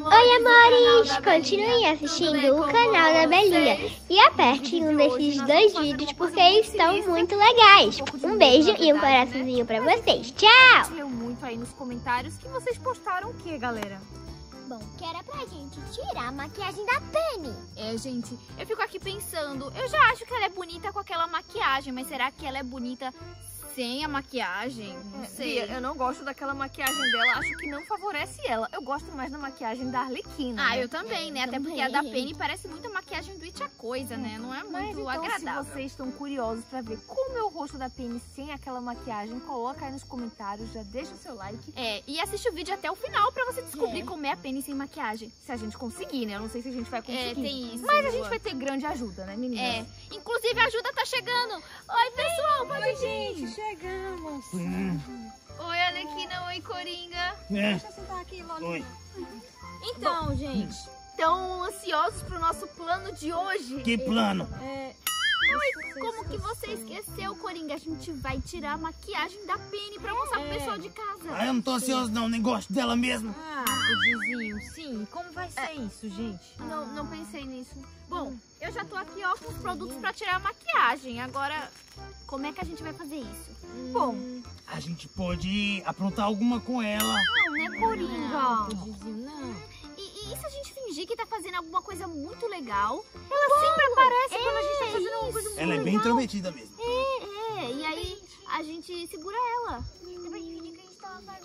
Oi, amores! Continuem assistindo o canal da Belinha e aperte um desses dois vídeos porque eles estão muito legais. Um beijo e um coraçãozinho pra vocês. Tchau! leu muito aí nos comentários que vocês postaram o que, galera? Bom, que era pra gente tirar a maquiagem da Penny. É, gente, eu fico aqui pensando, eu já acho que ela é bonita com aquela maquiagem, mas será que ela é bonita sem a maquiagem? Não sei. Bia, eu não gosto daquela maquiagem dela, acho que não favorece ela. Eu gosto mais da maquiagem da Arlequina. Ah, né? eu também, né? Até porque a da Penny parece muito a maquiagem do It a Coisa, né? Não é Mas muito então, agradável. se vocês estão curiosos pra ver como é o rosto da Penny sem aquela maquiagem, coloca aí nos comentários, já deixa o seu like. É, e assiste o vídeo até o final pra você descobrir como é a Penny sem maquiagem. Se a gente conseguir, né? Eu não sei se a gente vai conseguir. É, tem isso. Mas a gente boa. vai ter grande ajuda, né, menina? É, inclusive a ajuda tá chegando. Oi, pessoal, pode vir. Chegamos. Oi, Alequina, oi, Coringa. É. Deixa eu sentar aqui logo. Oi. Então, gente, tão ansiosos pro nosso plano de hoje? Que plano? É, Como que você esqueceu, Coringa? A gente vai tirar a maquiagem da Penny pra mostrar pro É. pessoal de casa. Ah, eu não tô ansioso não, nem gosto dela mesmo. Ah, Pudizinho, sim. Como vai ser isso, gente? Não, não pensei nisso. Bom, eu já tô aqui, ó, com os produtos pra tirar a maquiagem. Agora, como é que a gente vai fazer isso? Bom, A gente pode aprontar alguma com ela. Não, né, Coringa? Pudizinho, não. E, se a gente fingir que tá fazendo alguma coisa muito legal? Ela sempre aparece quando a gente tá fazendo alguma coisa muito Ela é legal. bem intrometida mesmo. É, e aí a gente segura ela.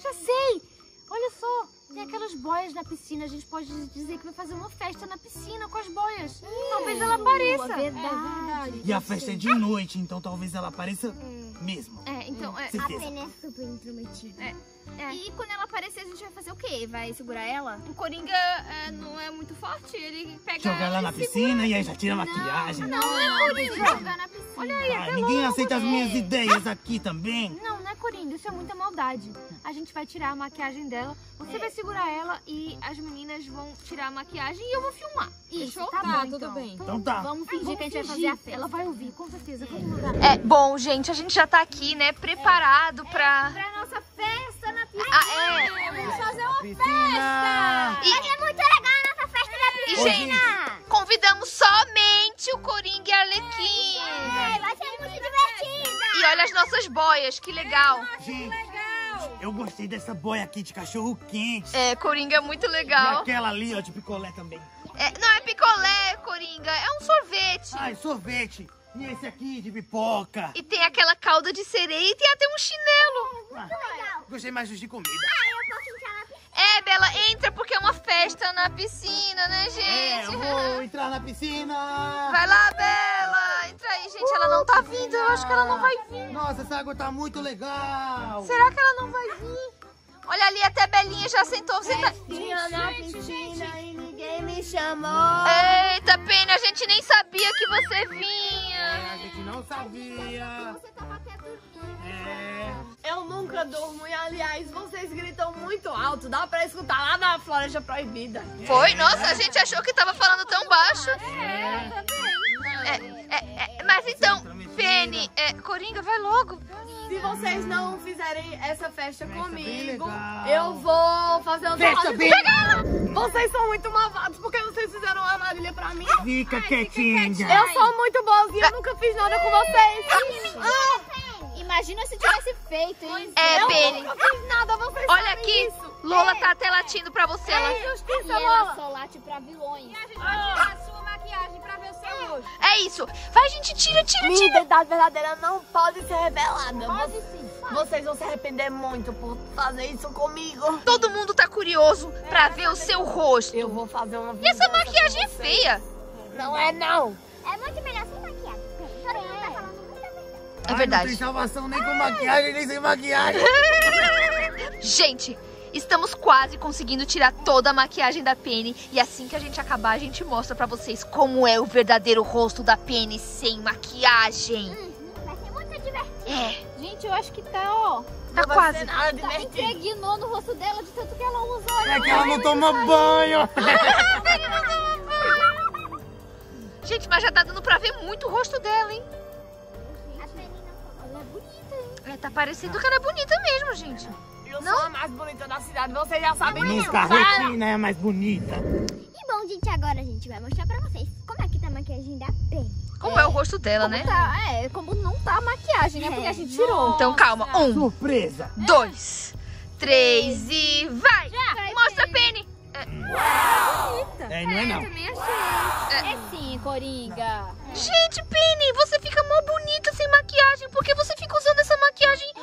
Já sei! Olha só, tem aquelas boias na piscina. A gente pode dizer que vai fazer uma festa na piscina com as boias. Talvez ela apareça. É verdade. E a festa é de noite, então talvez ela apareça mesmo. É, então, é, A. Penny é super intrometida. E quando ela aparecer, a gente vai fazer o quê? Vai segurar ela? O Coringa é, não é muito forte, ele pega Joga ela na piscina e aí já tira a maquiagem. Não, não é Coringa. Jogar na piscina. Olha aí, Ah, ninguém aceita as minhas ideias aqui também. Não, é Coringa, isso é muita maldade. A gente vai tirar a maquiagem dela, você vai segurar ela e as meninas vão tirar a maquiagem e eu vou filmar. Isso, Fechou? tá Tá, bom, tudo então. bem. Então tá. Vamos fingir Vamos que a gente vai fingir. fazer a festa. Ela vai ouvir, com certeza. Vamos mandar. É, bom, gente, a gente já tá aqui, né, preparado pra... Pra nossa festa na piscina. Ah, é. Vamos fazer uma Piscina! E, É muito legal a nossa festa da e, Ô, gente, convidamos somente o Coringa e a Arlequina. Vai ser muito divertida. E olha as nossas boias, que legal. Gente, eu gostei dessa boia aqui de cachorro quente. É, Coringa é muito E legal. aquela ali, ó, de picolé também. É, não é picolé, Coringa, é um sorvete. Ai, sorvete. E esse aqui de pipoca. E tem aquela calda de sereia e tem até um chinelo. Ah, gostei mais dos de comida. Eu posso. É, Bela, entra porque é uma festa na piscina, né, É, gente? eu vou entrar na piscina. Vai lá, Bela. Entra aí, gente. Ela não tá vindo. Eu acho que ela não vai vir. Nossa, essa água tá muito legal. Será que ela não vai vir? Olha ali, até Belinha já sentou. Você tá... Na piscina e ninguém me chamou. Eita, Penny, a gente nem sabia que você É, vinha. A gente não sabia. Você tava até dormindo. É. Eu nunca durmo e, aliás, vocês gritam muito alto. Dá pra escutar lá na Floresta Proibida. Foi? Nossa, a gente achou que tava falando tão baixo. É, é, é, mas então, Penny, é, Coringa, vai logo. Se vocês não fizerem essa festa comigo, eu vou fazer um Festa bem. Vocês são muito malvados porque vocês fizeram uma armadilha pra mim. Fica quietinha. Eu sou muito boazinha, eu nunca fiz nada com vocês. Imagina se tivesse feito, hein? É, eu Penny. nunca fiz nada, vocês Olha sabem aqui, disso. Lola tá até latindo pra você. É Ela... injustiça, E ela Lola. só late pra vilões. É isso. Vai, gente, tira, tira, Minha tira. identidade verdadeira não pode ser revelada. Pode sim. Vocês vão se arrepender muito por fazer isso comigo. Todo mundo tá curioso pra ver o seu rosto. Eu vou fazer uma E essa maquiagem é feia. Não é não. É muito melhor sem maquiagem. Todo mundo tá falando muita verdade. É Ai, Não verdade. tem salvação nem com maquiagem, nem sem maquiagem. Gente, estamos quase conseguindo tirar toda a maquiagem da Penny. E assim que a gente acabar, a gente mostra pra vocês como é o verdadeiro rosto da Penny sem maquiagem. Vai ser muito divertido. É, Gente, eu acho que tá, ó. tá Não quase. nada Tá impregnou no rosto dela de tanto que ela usa. Olha, É que ela não toma banho. Gente, mas já tá dando pra ver muito o rosto dela, hein? A Penny não ela é bonita, hein? É, tá parecendo que ela é bonita mesmo, gente. Eu sou a mais bonita da cidade, vocês já sabem disso. Nunca a Arlequina é a mais bonita. E bom, gente, agora a gente vai mostrar pra vocês como é que tá a maquiagem da Penny. Como é o rosto dela, né? Tá, é, como não tá a maquiagem, né? Porque a gente tirou. Então calma. Um, Surpresa. dois, três e vai! Mostra a Penny! É, não é não. É sim, Coringa. Gente, Penny, você fica mó bonita sem maquiagem. Por que você fica usando essa maquiagem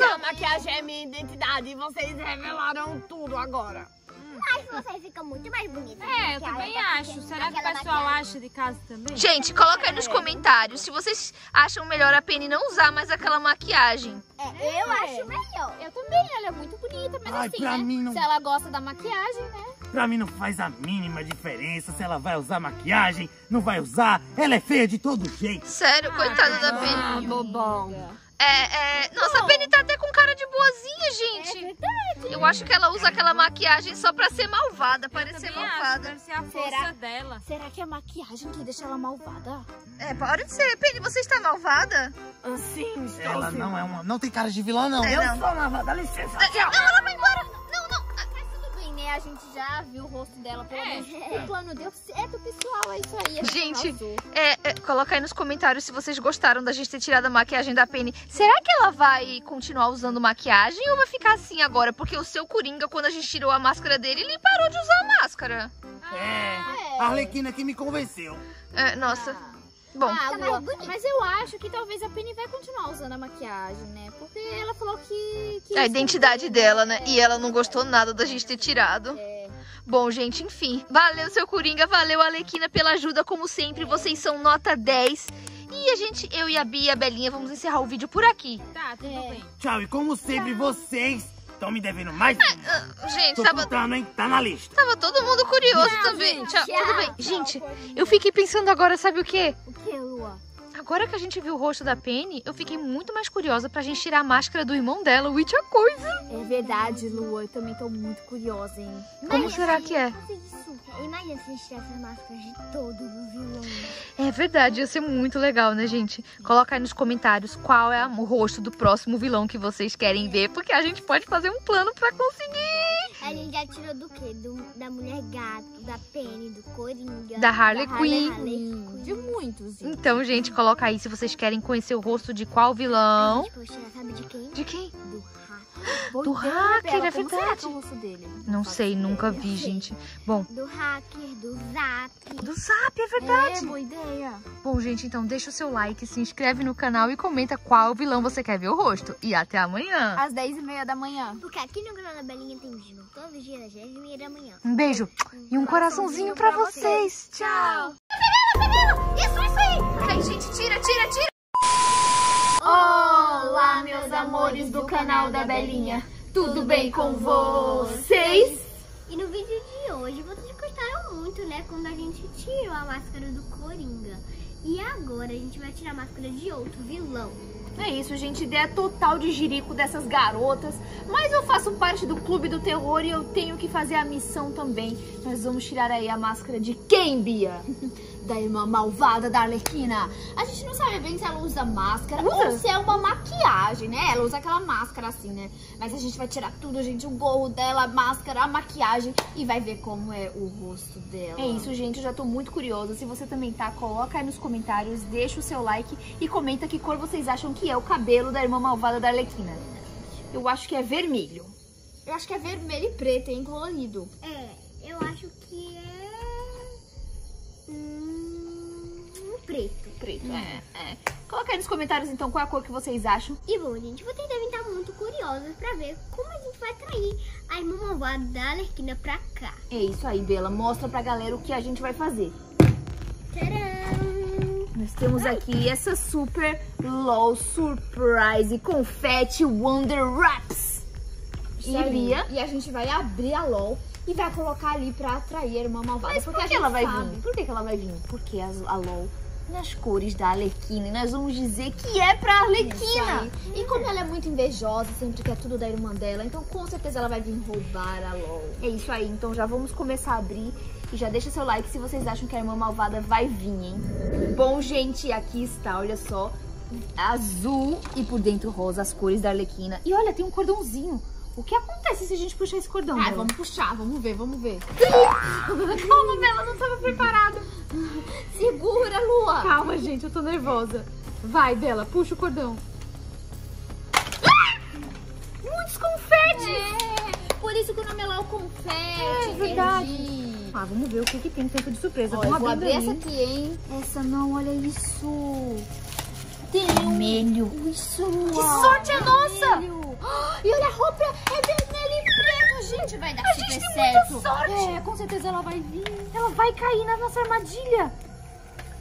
horrorosa? A maquiagem é minha identidade e vocês revelaram tudo agora. Mas você fica muito mais bonita. É, eu também acho. Será que o pessoal acha de casa também? Gente, coloca aí nos comentários se vocês acham melhor a Penny não usar mais aquela maquiagem. É, eu acho melhor. Eu também, ela é muito bonita, mas Ai, assim, pra né? mim não- Se ela gosta da maquiagem, né? Pra mim não faz a mínima diferença se ela vai usar maquiagem, não vai usar. Ela é feia de todo jeito. Sério, coitada da Ah, Penny. bobão. É, é... Nossa, a Penny tá até com cara de boazinha, gente. Eu acho que ela usa aquela maquiagem só pra ser malvada, parecer malvada. deve ser a força dela. Será que é a maquiagem que deixa ela malvada? É, pode ser. Penny, você está malvada? Assim, estou Ela sim. não é uma. Não tem cara de vilã, não. É, Eu não. sou malvada, dá licença. Não, ela vai embora. Né? A gente já viu o rosto dela, pelo menos o plano deu certo, pessoal. É isso aí. a Gente. É, é, coloca aí nos comentários se vocês gostaram da gente ter tirado a maquiagem da Penny. Será que ela vai continuar usando maquiagem ou vai ficar assim agora? Porque o seu Coringa, quando a gente tirou a máscara dele, ele parou de usar a máscara. É. A Arlequina que me convenceu. É, nossa. Bom, Ah, Tá Lua, mas eu acho que talvez a Penny vai continuar usando a maquiagem, né? Porque ela falou que... que é a identidade também, dela, né? E ela não gostou nada da gente ter tirado. É. Bom, gente, enfim. Valeu, seu Coringa. Valeu, Alequina, pela ajuda, como sempre. Vocês são nota 10. E a gente, eu e a Bia e a Belinha, vamos encerrar o vídeo por aqui. Tá, tudo bem. Tchau, e como sempre, vocês estão me devendo mais. Ah, gente, Tô tava, contando, hein? Tá na lista. tava todo mundo curioso também. Tchau, tudo bem. Gente, eu fiquei pensando agora, sabe o quê? O que, Lua? Agora que a gente viu o rosto da Penny, eu fiquei muito mais curiosa pra gente tirar a máscara do irmão dela, o It a Coisa. É verdade, Lua. Eu também tô muito curiosa, hein? Como será que é? Imagina se a gente tirasse as máscaras de todos os vilões. É verdade, ia ser muito legal, né, gente? Coloca aí nos comentários qual é o rosto do próximo vilão que vocês querem ver, porque a gente pode fazer um plano pra conseguir. A gente já tirou do quê? Do, da Mulher Gato, da Penny, do Coringa. Da Harley Quinn. Harley Quinn. De muitos, gente. Então, gente, coloca aí se vocês querem conhecer o rosto de qual vilão. A gente pode tirar, sabe de quem? De quem? Do Boa Do hacker, Bela. é Como verdade. é o rosto dele? Não sei, nunca vi, gente. Bom, Do hacker, do zap. do Zap, é É, verdade. boa ideia. Bom, gente, então deixa o seu like, se inscreve no canal e comenta qual vilão você quer ver o rosto. E até amanhã. Às 10h30 da manhã. Porque aqui no canal da Belinha tem vídeo todos os dias às 10 h da manhã. Um beijo e um coraçãozinho pra vocês. Tchau. Isso, isso aí! Ai, gente, tira, tira, tira. Olá, meus amores do canal da Belinha. Tudo bem com vocês? E no vídeo de hoje vocês gostaram muito, né? Quando a gente tirou a máscara do Coringa. E agora a gente vai tirar a máscara de outro vilão. É isso, gente. Ideia total de jirico dessas garotas. Mas eu faço parte do Clube do Terror e eu tenho que fazer a missão também. Nós vamos tirar aí a máscara de quem, Bia? Da irmã malvada da Arlequina. A gente não sabe bem se ela usa máscara ou se é uma maquiagem, né? Ela usa aquela máscara assim, né? Mas a gente vai tirar tudo, gente. O gorro dela, a máscara, a maquiagem e vai ver como é o rosto dela. É isso, gente. Eu já tô muito curiosa. Se você também tá, coloca aí nos comentários, deixa o seu like e comenta que cor vocês acham que é o cabelo da irmã malvada da Arlequina. Eu acho que é vermelho. Eu acho que é vermelho e preto, hein? Colorido. É, eu acho que preto. Preto, é, é. Coloca aí nos comentários então qual é a cor que vocês acham. E bom, gente, vocês devem estar muito curiosos pra ver como a gente vai trair a irmã malvada da Alerquina pra cá. É isso aí, Bela. Mostra pra galera o que a gente vai fazer. Tcharam! Nós temos aqui essa super LOL Surprise Confetti Wonder Wraps. E, Bia? E a gente vai abrir a LOL e vai colocar ali pra atrair a irmã malvada. Mas por a que ela vai sabe. vir? Por que, que ela vai vir? Porque as- a LOL nas cores da Arlequina. E nós vamos dizer que é pra Arlequina. E como ela é muito invejosa, sempre quer tudo da irmã dela, então com certeza ela vai vir roubar a LOL. É isso aí, então já vamos começar a abrir. E já deixa seu like se vocês acham que a irmã malvada vai vir, hein? Bom, gente, aqui está, olha só. Azul e por dentro rosa, as cores da Arlequina. E olha, tem um cordãozinho. O que acontece se a gente puxar esse cordão? Ai, Bela? vamos puxar, vamos ver, vamos ver. Calma, Bela, não tava preparada. Segura, Lua. Calma, gente, eu tô nervosa. Vai, Bela, puxa o cordão. Muitos confetes! Por isso que o nome é lá o confete. É verdade. entendi. Ah, vamos ver o que, que tem tempo de surpresa. Ó, Vamos vou abrir essa aqui, hein? Essa não, olha isso. Tem Vermelho. Isso, Que sorte a nossa! Vermelho. E olha a roupa, é vermelho e preto, gente. Vai dar A super gente tem certo. muita sorte. É, com certeza ela vai vir. Ela vai cair na nossa armadilha.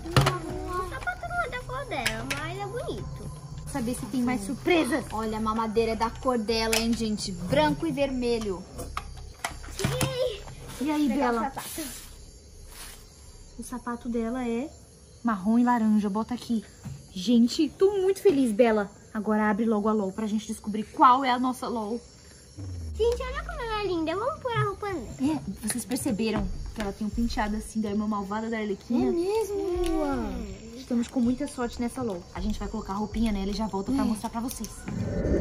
O sapato não é da cor dela, mas é bonito. Saber se tem mais surpresas. Olha, a mamadeira é da cor dela, hein, gente? Branco e vermelho. E aí, Bela? sapato. O sapato dela é marrom e laranja. Bota aqui. Gente, tô muito feliz, Bela. Agora abre logo a LOL pra gente descobrir qual é a nossa LOL. Gente, olha como ela é linda. Vamos pôr a roupa nela. É, vocês perceberam que ela tem um penteado assim da irmã malvada da Arlequina? mesmo, Lua. Estamos com muita sorte nessa LOL. A gente vai colocar a roupinha nela e já volta pra mostrar pra vocês.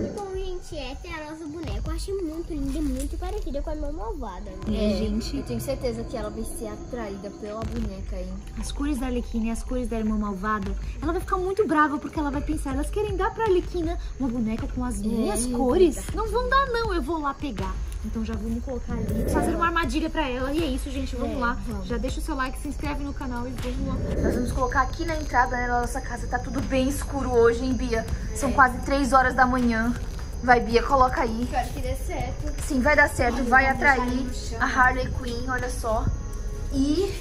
Então, gente, essa é a nossa boneca. Eu achei muito linda e muito parecida com a minha malvada. né? É, gente. Eu tenho certeza que ela vai ser atraída pela boneca, hein? As cores da Arlequina e as cores da irmã malvada, ela vai ficar muito brava porque ela vai pensar, elas querem dar pra Arlequina uma boneca com as minhas é cores. Não vão dar não, eu vou lá pegar. Então já vamos colocar ali, fazer uma armadilha pra ela. E é isso, gente, vamos lá. Já deixa o seu like, se inscreve no canal e vamos lá. Nós vamos colocar aqui na entrada né, da nossa casa. Tá tudo bem escuro hoje, hein, Bia? São quase 3 horas da manhã. Vai, Bia, coloca aí. Espero que dê certo. Sim, vai dar certo. Vai atrair a Harley Quinn, olha só. E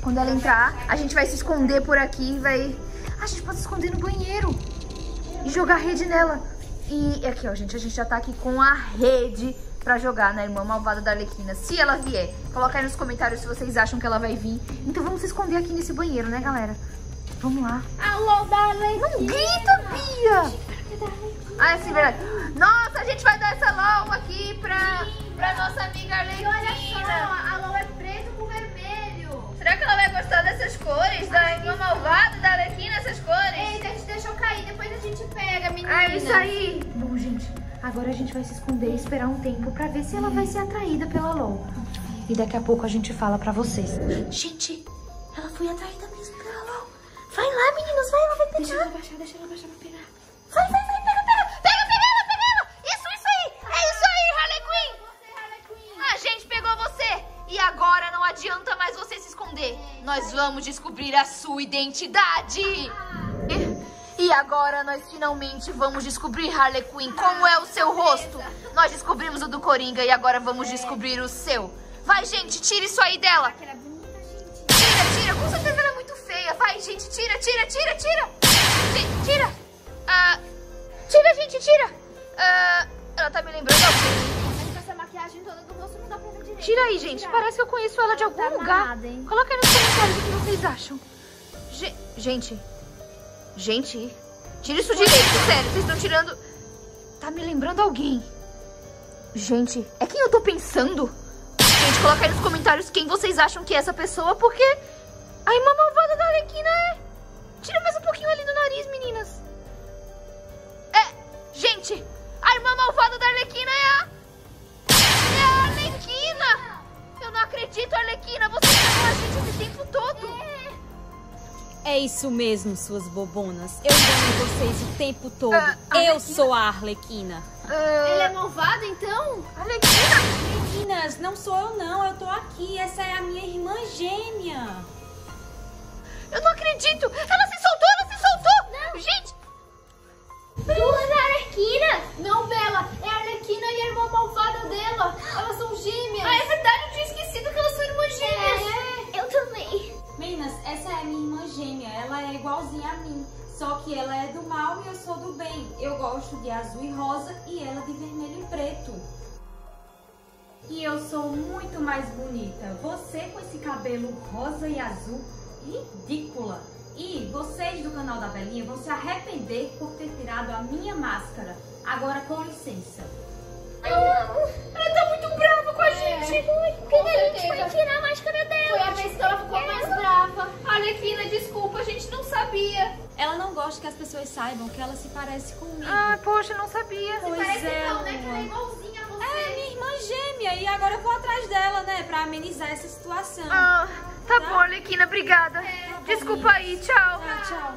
quando ela entrar, a gente vai se esconder por aqui e vai... Ah, a gente pode se esconder no banheiro e jogar rede nela. E aqui, ó, gente, a gente já tá aqui com a rede pra jogar na irmã malvada da Arlequina. Se ela vier, coloca aí nos comentários se vocês acham que ela vai vir. Então vamos se esconder aqui nesse banheiro, né, galera? Vamos lá. Alô, Darlene. Não grita, Bia! Ah, sim, verdade. Nossa, a gente vai dar essa LOL aqui pra, pra nossa amiga Arlequina. a Lua é preto com vermelho. Será que ela vai gostar dessas cores? Da irmã malvada, da Arlequina, essas cores? Eita, a gente deixou cair, depois a gente pega, menina. Ah, isso aí. Agora a gente vai se esconder e esperar um tempo pra ver se ela vai ser atraída pela LOL. E daqui a pouco a gente fala pra vocês. Gente, ela foi atraída mesmo pela LOL. Vai lá, meninas, vai, ela vai pegar. Deixa ela baixar, deixa ela baixar pra pegar. Vai, vai, vai, pega, pega. Pega, pega ela, pega ela. Isso, isso aí. É isso aí, Harley Quinn. A gente pegou você. E agora não adianta mais você se esconder. Nós vamos descobrir a sua identidade. E, agora nós finalmente vamos descobrir, Harley Quinn, como é o seu rosto. Nós descobrimos o do Coringa e agora vamos descobrir o seu. Vai, gente, tira isso aí dela. Tira, tira. Com certeza ela é muito feia. Vai, gente, tira, tira, tira, tira. Ti- Tira. Ah, tira, gente, tira. Ah, ela tá me lembrando alguém. Essa maquiagem toda do rosto não dá pra ver direito. Tira aí, gente. Parece que eu conheço ela de algum Tá lugar. amarrada, hein? Coloca aí nos comentários o que vocês acham. Ge- gente. Gente. Tira isso direito, sério. Vocês estão tirando. Tá me lembrando alguém. Gente, é quem eu tô pensando? Gente, coloca aí nos comentários quem vocês acham que é essa pessoa, porque a irmã malvada da Arlequina é. Tira mais um pouquinho ali do nariz, meninas. É, gente, a irmã malvada da Arlequina é a. É a Arlequina! Eu não acredito, Arlequina, você enganou a gente esse tempo todo. É isso mesmo, suas bobonas. Eu engano vocês o tempo todo. Ah, eu sou a Arlequina. Ele é malvado, então? Arlequina! Meninas, não sou eu não, eu tô aqui. Essa é a minha irmã gêmea. Eu não acredito! Ela se soltou, ela igualzinha a mim. Só que ela é do mal e eu sou do bem. Eu gosto de azul e rosa e ela de vermelho e preto. E eu sou muito mais bonita. Você com esse cabelo rosa e azul, ridícula. E vocês do canal da Belinha vão se arrepender por ter tirado a minha máscara. Agora, com licença. Ela tá muito gente! Porque a gente vai tirar a máscara dela. Foi a vez que ela ficou mais brava. Arlequina, desculpa, a gente não sabia. Ela não gosta que as pessoas saibam que ela se parece comigo. Ah, poxa, não sabia. pois Parece é, então, né? Que ela é igualzinha a você. gêmea e agora eu vou atrás dela, né? Pra amenizar essa situação. Ah, tá bom, Arlequina, obrigada. Desculpa aí, tchau. Ah, tchau.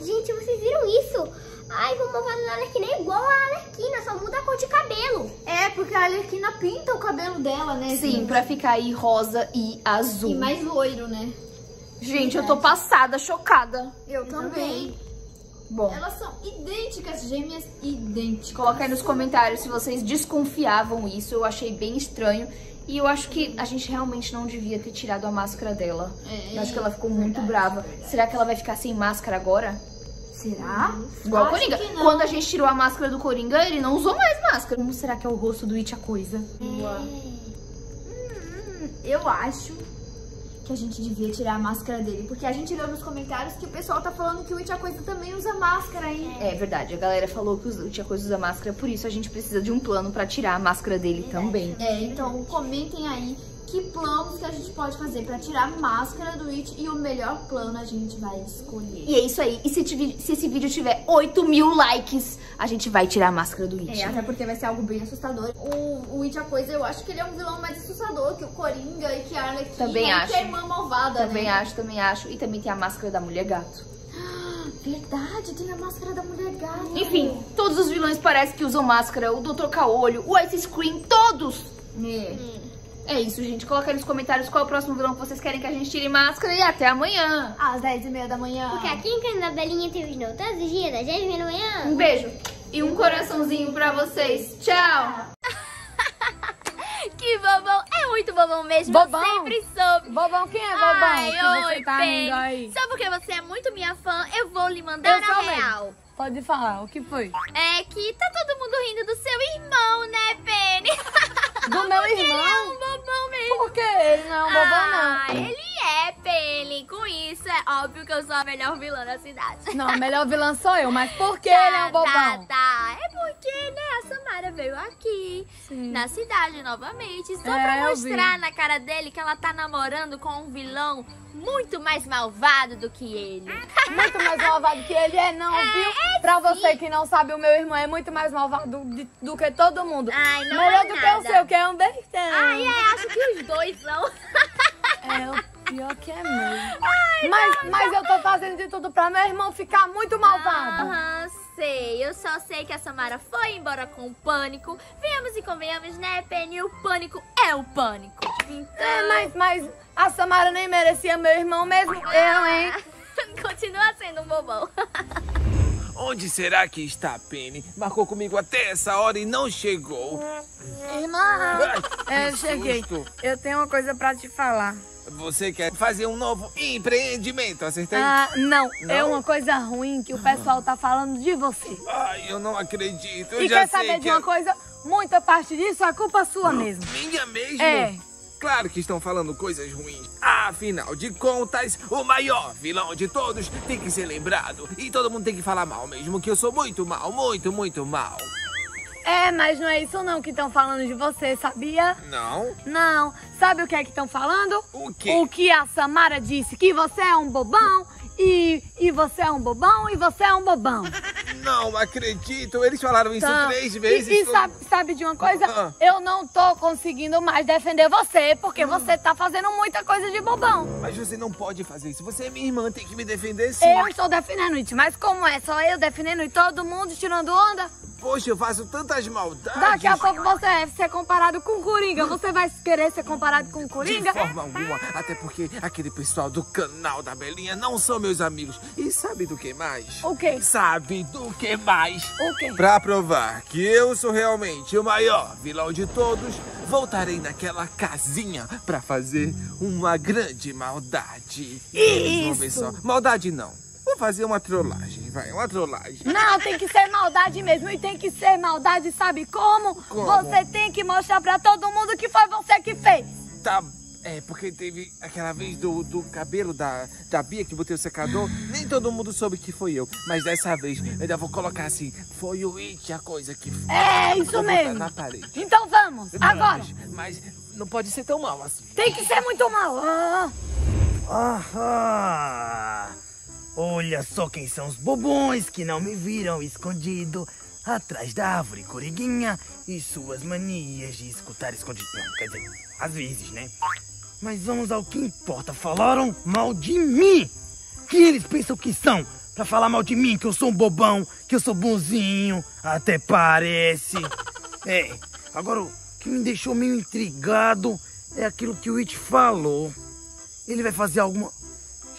Gente, vocês viram isso? Ai, vou malvada da Arlequina é igual a Arlequina, só muda a cor de cabelo. É, porque a Arlequina pinta o cabelo dela, né? Sim, pra ficar aí rosa e azul. E mais loiro, né? Gente, eu tô passada, chocada. Eu também. Bom, Elas são idênticas, gêmeas idênticas. coloca aí nos comentários se vocês desconfiavam isso. Eu achei bem estranho. E eu acho que a gente realmente não devia ter tirado a máscara dela. É, Eu acho que ela ficou muito brava. Será que ela vai ficar sem máscara agora? Será? Igual o Acho Coringa. Quando a gente tirou a máscara do Coringa, ele não usou mais máscara. Como será que é o rosto do It a coisa? Eu acho que a gente devia tirar a máscara dele. Porque a gente leu nos comentários que o pessoal tá falando que o It a Coisa também usa máscara, hein? É verdade, a galera falou que o It a coisa usa máscara, por isso a gente precisa de um plano pra tirar a máscara dele também. É, então comentem aí que planos que a gente pode fazer pra tirar a máscara do It e o melhor plano a gente vai escolher. E é isso aí. E se, se esse vídeo tiver 8 mil likes, a gente vai tirar a máscara do It. É, até porque vai ser algo bem assustador. O, o It a Coisa, eu acho que ele é um vilão mais assustador que o Coringa e que a Arlequina Também acho. que a irmã malvada, Também né? acho, também acho. E também tem a máscara da mulher gato. Verdade, tem a máscara da mulher gata. Enfim, todos os vilões parecem que usam máscara. O Dr. Caolho, o Ice Scream, todos. É. É isso, gente. Coloca aí nos comentários qual é o próximo vilão que vocês querem que a gente tire máscara. E até amanhã. Às 10 e meia da manhã. Porque aqui em Canadá Belinha tem vídeo novo todos os dias, das 10 da manhã. Um beijo e um coraçãozinho pra vocês. Tchau. Que bobão. É muito bobão mesmo. Bobão? Eu sempre soube. Bobão, quem é bobão Ai, que você oi, tá aí? Só porque você é muito minha fã, eu vou lhe mandar Eu na também. real. Pode falar, o que foi? É que tá todo mundo rindo do seu irmão, né, Penny? Do meu Ele é irmão? um bobão mesmo. Por que ele não é um bobão, Ah, não? ele é, Penny. Com isso, é óbvio que eu sou a melhor vilã da cidade. Não, a melhor vilã sou eu, mas por que ele é um Tá, bobão? tá. É porque, né, a Samara veio aqui Sim. na cidade novamente só É, pra eu mostrar na cara dele que ela tá namorando com um vilão muito mais malvado do que ele. Muito mais malvado que ele é, não, viu? pra você que não sabe, o meu irmão é muito mais malvado do, do que todo mundo. Ai, não Melhor é do que nada. o seu, que é um bestão. Ai, é, acho que os dois são. É, o pior que é mesmo. mas, mas eu tô fazendo de tudo pra meu irmão ficar muito malvado. Aham, sei. Eu só sei que a Samara foi embora com o pânico. Venhamos e convenhamos, né, Penny? O pânico é o pânico. Então... É, mas, mas a Samara nem merecia meu irmão mesmo. Eu, hein? Continua sendo um bobão. Onde será que está a Penny? Marcou comigo até essa hora e não chegou. Irmão, Ai, é, que cheguei. Eu tenho uma coisa pra te falar. Você quer fazer um novo empreendimento, acertei? Ah, não, Não? é uma coisa ruim que o pessoal tá falando de você. Ai, eu não acredito. Eu e quer saber de uma é coisa? Muita parte disso é culpa sua mesmo. minha mesmo. É. Claro que estão falando coisas ruins. Afinal de contas, o maior vilão de todos tem que ser lembrado. E todo mundo tem que falar mal mesmo, que eu sou muito mal, muito, muito mal. É, mas não é isso não que estão falando de você, sabia? Não? Não. Sabe o que é que estão falando? O quê? O que a Samara disse, que você é um bobão e, e você é um bobão e você é um bobão. Não acredito. Eles falaram isso Então, três e- vezes. E, sabe, sabe de uma coisa? Ah. Eu não tô conseguindo mais defender você, porque você tá fazendo muita coisa de bobão. Mas você não pode fazer isso. Você é minha irmã, tem que me defender sim. Eu estou defendendo isso, mas como é só eu defendendo e todo mundo tirando onda, Poxa, eu faço tantas maldades. daqui a pouco você vai ser comparado com o Coringa. Você vai querer ser comparado com o De Coringa? forma alguma, até porque aquele pessoal do canal da Belinha não são meus amigos. E sabe do que mais? O quê? Sabe do que mais? O quê? Pra provar que eu sou realmente o maior vilão de todos, voltarei naquela casinha pra fazer uma grande maldade. Vamos ver só. Maldade não. Vou fazer uma trollagem, vai, uma trollagem. Não, tem que ser maldade mesmo. E tem que ser maldade, sabe como? Como? Você tem que mostrar pra todo mundo que foi você que fez. Tá. É, porque teve aquela vez do, do cabelo da, da Bia que botei o secador. Nem todo mundo soube que foi eu. Mas dessa vez eu ainda vou colocar assim: foi o It a coisa que foi. É, isso mesmo. na parede. Então vamos, agora. Mas, mas não pode ser tão mal assim. Tem que ser muito mal. Ah, Ahá! Olha só quem são os bobões que não me viram escondido. atrás da árvore Coriguinha e suas manias de escutar escondido. Não, quer dizer, às vezes, né? Mas vamos ao que importa. Falaram mal de mim. Quem eles pensam que são? Pra falar mal de mim, que eu sou um bobão, que eu sou bonzinho, até parece. É, agora o que me deixou meio intrigado é aquilo que o It falou. Ele vai fazer alguma.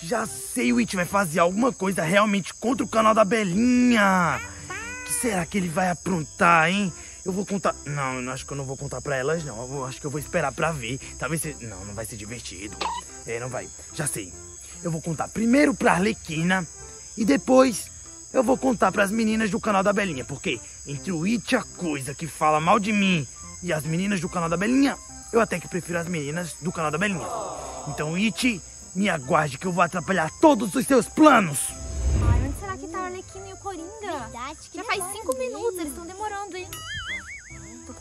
Já sei, o It vai fazer alguma coisa realmente contra o canal da Belinha. O que será que ele vai aprontar, hein? Eu vou contar. Não, eu acho que eu não vou contar pra elas, não. Eu vou- acho que eu vou esperar pra ver. Talvez se... Não, não vai ser divertido. É, não vai. Já sei. Eu vou contar primeiro pra Arlequina e depois eu vou contar pras meninas do canal da Belinha. Porque entre o It a coisa que fala mal de mim e as meninas do canal da Belinha, eu até que prefiro as meninas do canal da Belinha. Então, It, me aguarde que eu vou atrapalhar todos os seus planos. Ai, onde será que tá a Arlequina e o Coringa? Verdade, que Já faz cinco mesmo. minutos, eles estão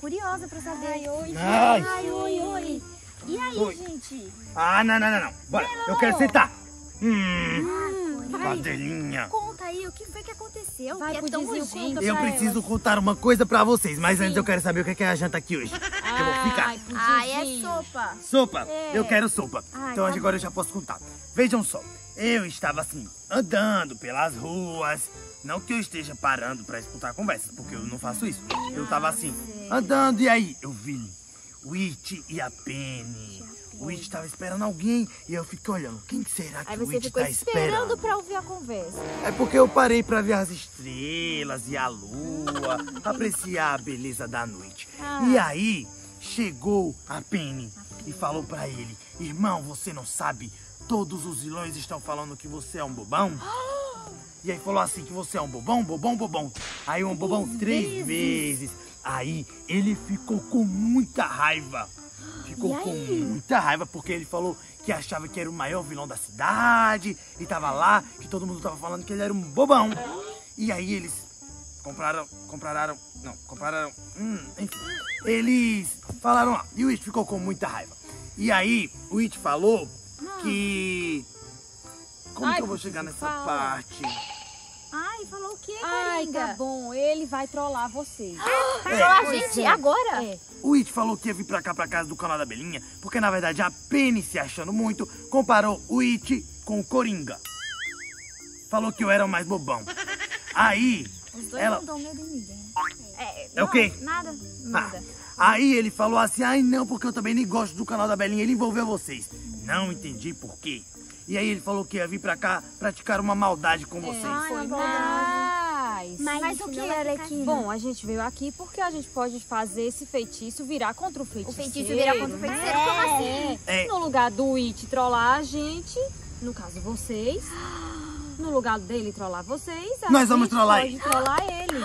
curiosa pra saber. Ai, oi, Ai. Ai, oi, oi. E aí, Oi. gente? Ah, não, não, não, não. Bora, eu quero sentar. Hum, padelinha. conta aí, o que foi que aconteceu? Vai, que é tão urgente. conta Eu preciso elas. contar uma coisa pra vocês, mas antes eu quero saber o que é que é a janta aqui hoje. Eu vou ficar. Ai, é sopa. Sopa, É. eu quero sopa. Ai, então tá agora eu já posso contar. Vejam só, eu estava assim, andando pelas ruas. Não que eu esteja parando pra escutar conversas, porque eu não faço isso. Eu tava assim, andando e aí eu vi o It e a Penny. O It tava esperando alguém e eu fiquei olhando, quem será que o It ficou tá esperando esperando? pra ouvir a conversa. É porque eu parei pra ver as estrelas e a lua, apreciar a beleza da noite. Ah. E aí chegou a Penny e falou pra ele: Irmão, você não sabe? Todos os vilões estão falando que você é um bobão. E aí falou assim que você é um bobão, bobão, bobão. Aí um bobão três vezes. Aí ele ficou com muita raiva. Ficou com muita raiva porque ele falou que achava que era o maior vilão da cidade e tava lá, que todo mundo tava falando que ele era um bobão. E aí eles compraram, compraram, não, compraram, hum, enfim. Eles falaram lá, e o It ficou com muita raiva. E aí o It falou que como Ai, que eu vou chegar nessa fala. parte? Ai, falou o quê, Ai, Coringa? tá bom, ele vai trollar vocês. Falou a Pois gente é. agora? É. O It falou que ia vir pra cá, pra casa do canal da Belinha, porque na verdade a Penny, se achando muito, comparou o It com o Coringa. Falou que eu era o mais bobão. Aí, Os dois ela... não dão medo em ninguém. É, É o não, quê? Nada, Ah, nada. aí ele falou assim, ai não, porque eu também nem gosto do canal da Belinha, ele envolveu vocês. Não entendi por quê. E aí ele falou que ia vir pra cá praticar uma maldade com vocês. Ai, não Mas... Mas, Mas isso o que não é, Arlequina? Bom, a gente veio aqui porque a gente pode fazer esse feitiço virar contra o O feiticeiro. feitiço vira contra o feiticeiro, como assim? É. No lugar do It trollar a gente, no caso vocês, no lugar dele trollar vocês, a Nós vamos gente trollar pode ele. trollar ele.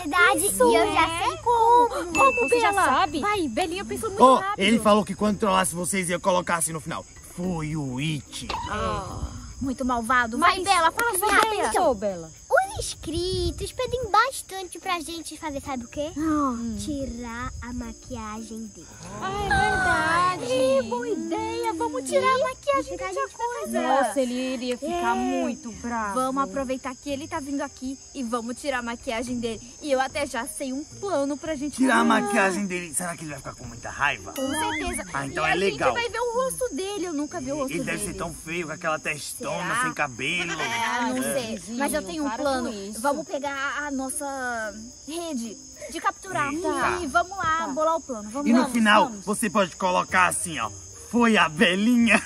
Verdade, e eu já sei como. Como, Você já Bela? sabe? Vai, Belinha pensou muito Oh, rápido. ele falou que quando trollasse vocês ia colocar assim no final. Foi o It. Muito malvado. Vai, Bela, fala sua ideia. Pensou, Bela? Os inscritos pedem bastante pra gente fazer, sabe o quê? Tirar a maquiagem dele. Ah, é verdade. Ih, boa ideia. Vamos tirar a maquiagem Fica de a coisa. Nossa, ele iria ficar muito bravo. Vamos aproveitar que ele tá vindo aqui e vamos tirar a maquiagem dele. E eu até já sei um plano pra gente Tirar a maquiagem dele, será que ele vai ficar com muita raiva? Com certeza. Ah, então e é a legal. gente vai ver o rosto dele. Eu nunca vi o rosto Ele dele. deve ser tão feio, com aquela testona, Será? sem cabelo. Ah, não É. sei. Vizinho, Mas eu tenho um plano. Isso. Vamos pegar a nossa rede de capturar. Tá. E vamos lá Tá. bolar o plano. Vamos E no lá. final, vamos. você pode colocar assim, ó. Foi a Belinha.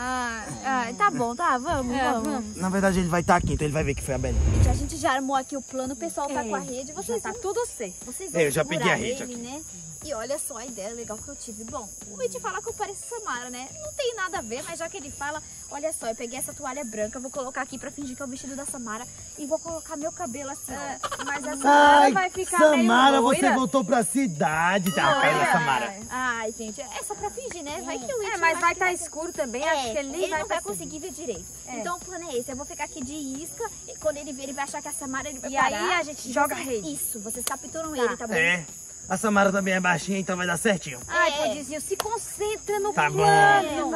Ah, ah, tá bom, tá. Vamos, É, vamos. vamos. Na verdade, ele vai estar aqui, então ele vai ver que foi a Belinha. Gente, a gente já armou aqui o plano, o pessoal tá É, com a rede. Vocês já tá vão- tudo certo. Vocês É, eu já peguei a rede ele, aqui. né? E olha só a ideia legal que eu tive. Bom, o Ed fala que eu pareço Samara, né? Não tem nada a ver, mas já que ele fala, olha só, eu peguei essa toalha branca, vou colocar aqui pra fingir que é o vestido da Samara e vou colocar meu cabelo assim, ó. Mas a Samara vai ficar Samara, meio você loira. voltou pra cidade. Tá, a cara da Samara. Ai, gente, é só pra fingir, né? Vai que o Ed É, mas vai estar escuro também, É, acho que ele nem vai não vai conseguir ver direito. É. Então o plano é esse. Eu vou ficar aqui de isca. E quando ele ver, ele vai achar que é a Samara ele vai E aí parar. a gente E joga rede. Isso, vocês capturam Tá. ele, tá bom? É. A Samara também é baixinha, então vai dar certinho. Ai, Podizinho, se concentra no Tá bom. plano.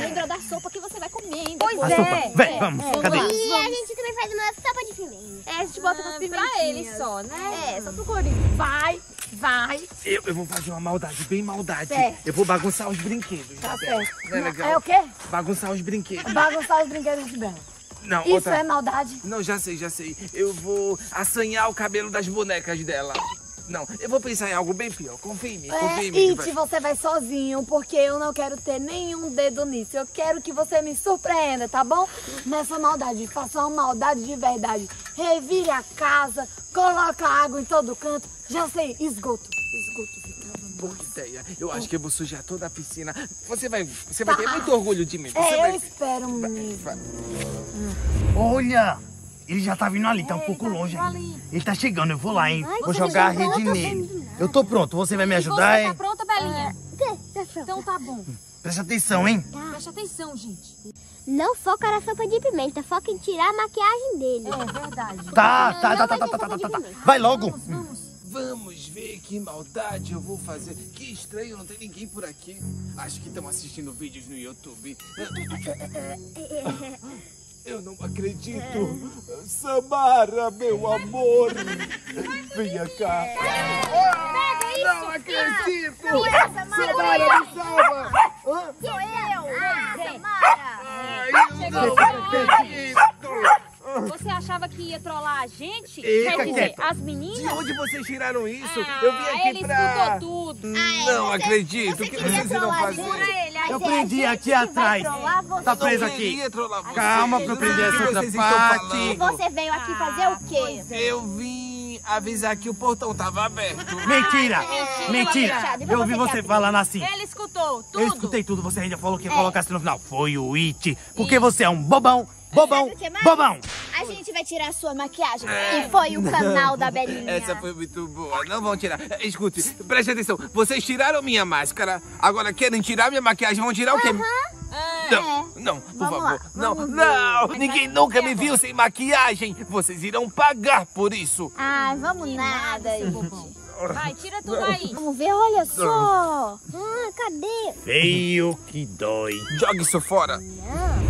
Lembra da sopa que você vai comer. Pois A é. sopa. Vem, vamos. Cadê? E a gente também faz uma sopa de pimenta. É, a gente bota umas pimentinhas. Pra ele só, né? É, só pro Corinho. Vai, vai. Eu, eu vou fazer uma maldade, bem maldade. Certo. Eu vou bagunçar os brinquedos. Tá certo. Não é legal? É o quê? Bagunçar os brinquedos. Bagunçar os brinquedos de Bela. Não, Isso outra... é maldade? Não, já sei, já sei. Eu vou assanhar o cabelo das bonecas dela. Não, eu vou pensar em algo bem pior. Confia em mim, confia É, em mim. It, você vai sozinho, porque eu não quero ter nenhum dedo nisso. Eu quero que você me surpreenda, tá bom? Nessa maldade, faça uma maldade de verdade. Revire a casa, coloca água em todo canto. Já sei, esgoto. Esgoto ficava Boa ideia. Eu acho que eu vou sujar toda a piscina. Você vai, você vai ter muito orgulho de mim. Você É, eu vai... espero mesmo. vai- Olha! Ele já tá vindo ali, tá um é, pouco tá longe. Ele tá chegando, eu vou lá, hein? Ai, vou jogar a rede nele. Eu tô pronto, você vai me ajudar, tá hein? Tá pronta, Belinha? É. Então tá bom. Hum, presta atenção, hein? Tá. Presta atenção, gente. Não foca na sopa de pimenta, foca em tirar a maquiagem dele. É verdade. Tá, tá, tá, tá, tá, tá, tá, tá, tá, Vai logo. Vamos, vamos. Vamos ver que maldade eu vou fazer. Que estranho, não tem ninguém por aqui. Acho que estão assistindo vídeos no YouTube. Eu não acredito. Samara, meu amor. Venha cá. Ah, não acredito. Samara, me salva. Hã? Sou eu! Ah, Ai, eu não acredito. Você achava que ia trollar a gente? Fica Quer dizer, quieto. as De meninas? onde vocês tiraram isso? Ah, eu vim aqui ele pra... escutou tudo. Não acredito. O que vocês irão Eu prendi aqui atrás. Tá preso aqui. Calma eu prender essa outra parte. falando? Você veio aqui fazer o quê? Eu vim avisar que o portão tava aberto. Mentira! Mentira! Eu ouvi você falando assim. Ele escutou tudo. Eu escutei tudo, você ainda falou que ia colocar assim no final. Foi o It. Porque você é um bobão, bobão, Sabe o que mais? bobão. A gente vai tirar a sua maquiagem. E foi o canal da Belinha. Essa foi muito boa. Não vão tirar. Escute, preste atenção. Vocês tiraram minha máscara. Agora querem tirar minha maquiagem. Vão tirar o quê? Não, não, por Vamos favor. lá, não, vamos não. Ninguém nunca me viu sem maquiagem. Vocês irão pagar por isso. Ai, vamos nada, It. Vai, tira tudo aí. Vamos ver, olha só. Ah, cadê? Feio que dói. Jogue isso fora.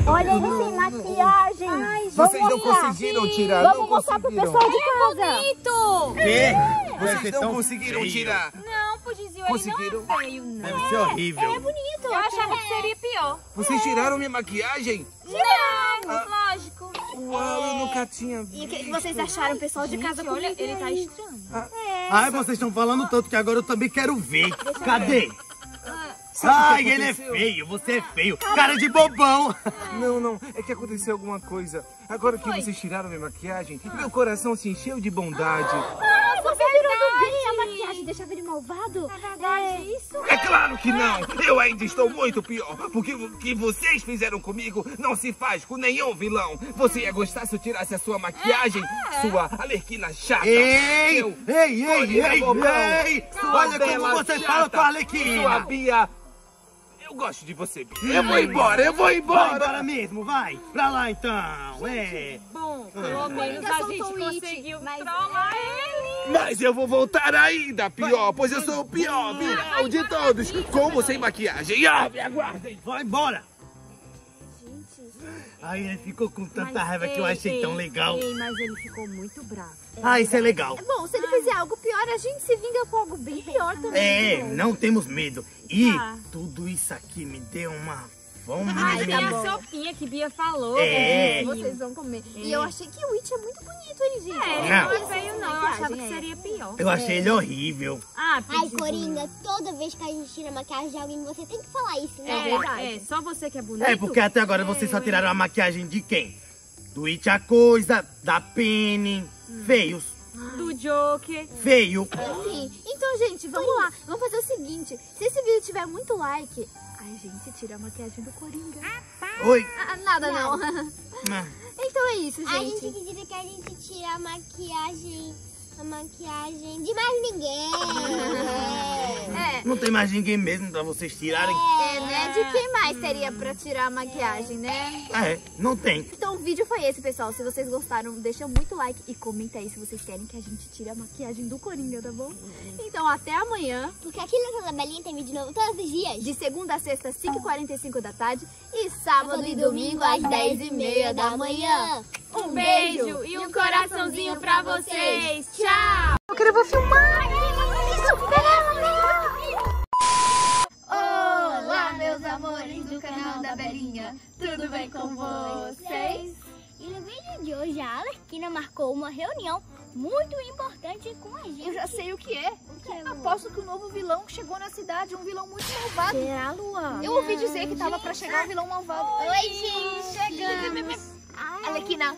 Olha ele sem maquiagem. Vamos Vocês não mostrar. conseguiram tirar. Vamos não mostrar pro pessoal de casa. Bonito! Quê? Vocês não conseguiram tirar. Não, Pudizinho, ele Conseguiram? não é feio, não. Deve ser horrível. Eu achava que seria pior. Vocês tiraram minha maquiagem? Tiramos, lógico. Uau, eu nunca tinha visto. E o que vocês acharam, pessoal de casa? Olha, ele tá estranho. Ai, vocês estão falando tanto que agora eu também quero ver. Cadê? Ai, ele é feio, você é feio. Cara de bobão. Não, não, é que aconteceu alguma coisa. Agora que vocês tiraram minha maquiagem, meu coração se encheu de bondade. Você virou do bem. A maquiagem deixava ele malvado? É isso? É claro que não! Eu ainda estou muito pior, porque o que vocês fizeram comigo não se faz com nenhum vilão. Você ia gostar se eu tirasse a sua maquiagem, sua alerquina chata. Ei, Seu ei, ei, ei, ei. Sua Olha como você chata. fala com a Sua Arlequina. Bia. Eu gosto de você, Bia. Eu vou embora, eu vou Vai embora. embora mesmo, vai. Pra lá então. É. Bom, pelo menos a gente conseguiu trollar ele. Mas eu vou voltar ainda pior, pois eu sou o pior vilão de todos, como sem maquiagem. Ah, me aguardem. Vai embora. Ai, ele ficou com tanta raiva que eu achei tão legal. Ei, mas ele ficou muito bravo. Ah, isso é legal. Bom, se ele fizer algo pior, a gente se vinga com algo bem pior também. É, não temos medo. E Tá. tudo isso aqui me deu uma fome. Ai, tem a sopinha que Bia falou. É. né? Vocês vão comer. E eu achei que o It é muito bonito, hein, gente? É, ele Não. não é feio não, eu achava que seria pior. Eu achei ele horrível. Ah, Ai. Coringa, toda vez que a gente tira a maquiagem de alguém, você tem que falar isso, né? É, é, só você que é bonito. É, porque até agora vocês só tiraram a maquiagem de quem? Do It a Coisa, da Penny. Feios. Do Joker. Feio. Sim. Então, gente, vamos lá. Vamos fazer o seguinte. Se esse vídeo tiver muito like, a gente tira a maquiagem do Coringa. Oi. Ah, nada, não. Ah, Então é isso, A gente gente. acredita que a gente tira a maquiagem, a maquiagem de mais ninguém. É. Não tem mais ninguém mesmo pra vocês tirarem. É. É, né? De quem mais seria pra tirar a maquiagem, né? É, não tem. Então o vídeo foi esse, pessoal. Se vocês gostaram, deixa muito like e comenta aí se vocês querem que a gente tire a maquiagem do Coringa, tá bom? Então até amanhã, Porque aqui na Casa Belinha tem vídeo novo todos os dias. de segunda a sexta, 5h45 da tarde e sábado e domingo às 10h30 da manhã. Um beijo e um coraçãozinho pra vocês. Tchau! Eu quero, vou filmar. Olá, meus amores do canal da Belinha. Tudo bem com vocês? E no vídeo de hoje, a Alerquina marcou uma reunião muito importante com a gente. Eu já sei o que é. O que é? Aposto que o novo vilão chegou na cidade, um vilão muito malvado. Será, Lua? Eu ouvi dizer que tava pra chegar um vilão malvado. Oi, gente. Chegamos. Ai, Alequina,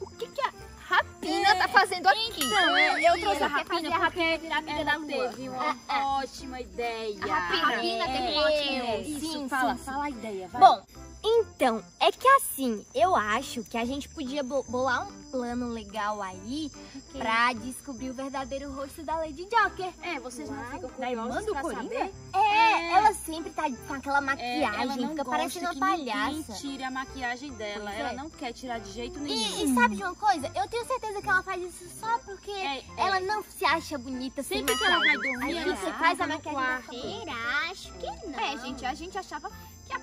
o que, que a Rapina tá fazendo aqui? Então, eu, eu trouxe a Rapina fazer a porque Rapina virar amiga da ela teve uma ótima ideia. A Rapina teve uma ótima É, ideia. Isso, Sim, fala, sim, fala a ideia, vai. Bom, então, é que assim, eu acho que a gente podia bo- bolar um plano legal aí pra descobrir o verdadeiro rosto da Lady Joker. é, vocês não ficam Da irmã do Coringa? saber? É, ela sempre tá com aquela É, maquiagem, não fica parecendo uma palhaça. tire a maquiagem dela. Pois ela é. não quer tirar de jeito nenhum. E, e sabe de uma coisa? Eu tenho certeza que ela faz isso só porque É, é. ela não se acha bonita sem Sempre que ela vai dormir, ela você abre faz a maquiagem. Será? Acho que não. É, gente, a gente achava que a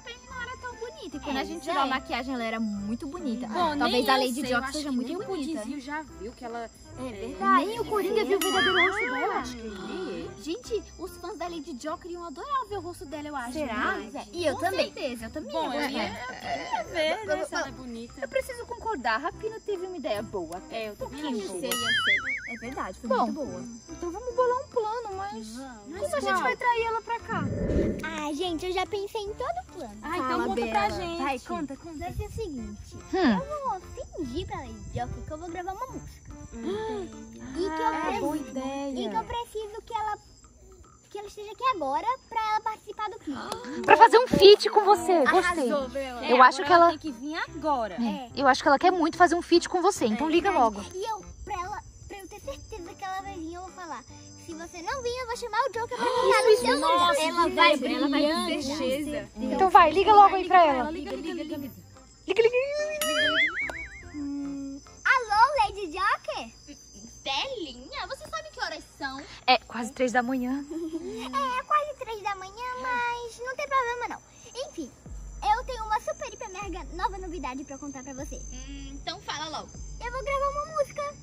bonita. E quando É, a gente é. tirou a maquiagem, ela era muito bonita. Bom, Talvez a eu Lady eu acho seja que muito nem o bonita. Pudinzinho já viu que ela... É verdade. Nem o Coringa viu o verdadeiro rosto dela. Acho que ele... Gente, os fãs da Lady Joker iam adorar ver o rosto dela, eu acho. Será? né? E eu Com também. certeza, eu também. Bom, ia eu ia, gostar. eu queria ver, né, se ela é bonita. Eu preciso concordar, a Rapina teve uma ideia boa. É, eu também Eu acho sei, eu sei. É verdade, foi Bom, muito boa. Então vamos bolar um plano, mas Mas como a gente vai trair ela pra cá? Ah, gente, eu já pensei em todo o plano. Ah, então conta pra Bela. gente. Vai, conta, conta. Vai ser o seguinte, Hum. eu vou fingir pra Lady Joker que eu vou gravar uma agora pra ela participar do clipe. Pra fazer um feat com você. Gostei. Arrasou, Bela. Eu acho que ela. tem que vir agora. É, Eu acho que ela quer muito fazer um feat com você, então liga logo. E eu, pra ela, pra eu ter certeza que ela vai vir, eu vou falar. Se você não vir, eu vou chamar o Joker pra ficar no seu lugar. nossa, ela vai ideia Ela vai ter brilhante. certeza. Então vai, liga logo aí pra ela. Liga, liga, liga. liga. Liga, liga. Hum, alô, Lady Joker? Belinha, você sabe que horas são? É, quase três da manhã. É quase tem problema não. Enfim, eu tenho uma super, hiper, mega nova novidade pra contar pra você. Então fala logo. Eu vou gravar uma música.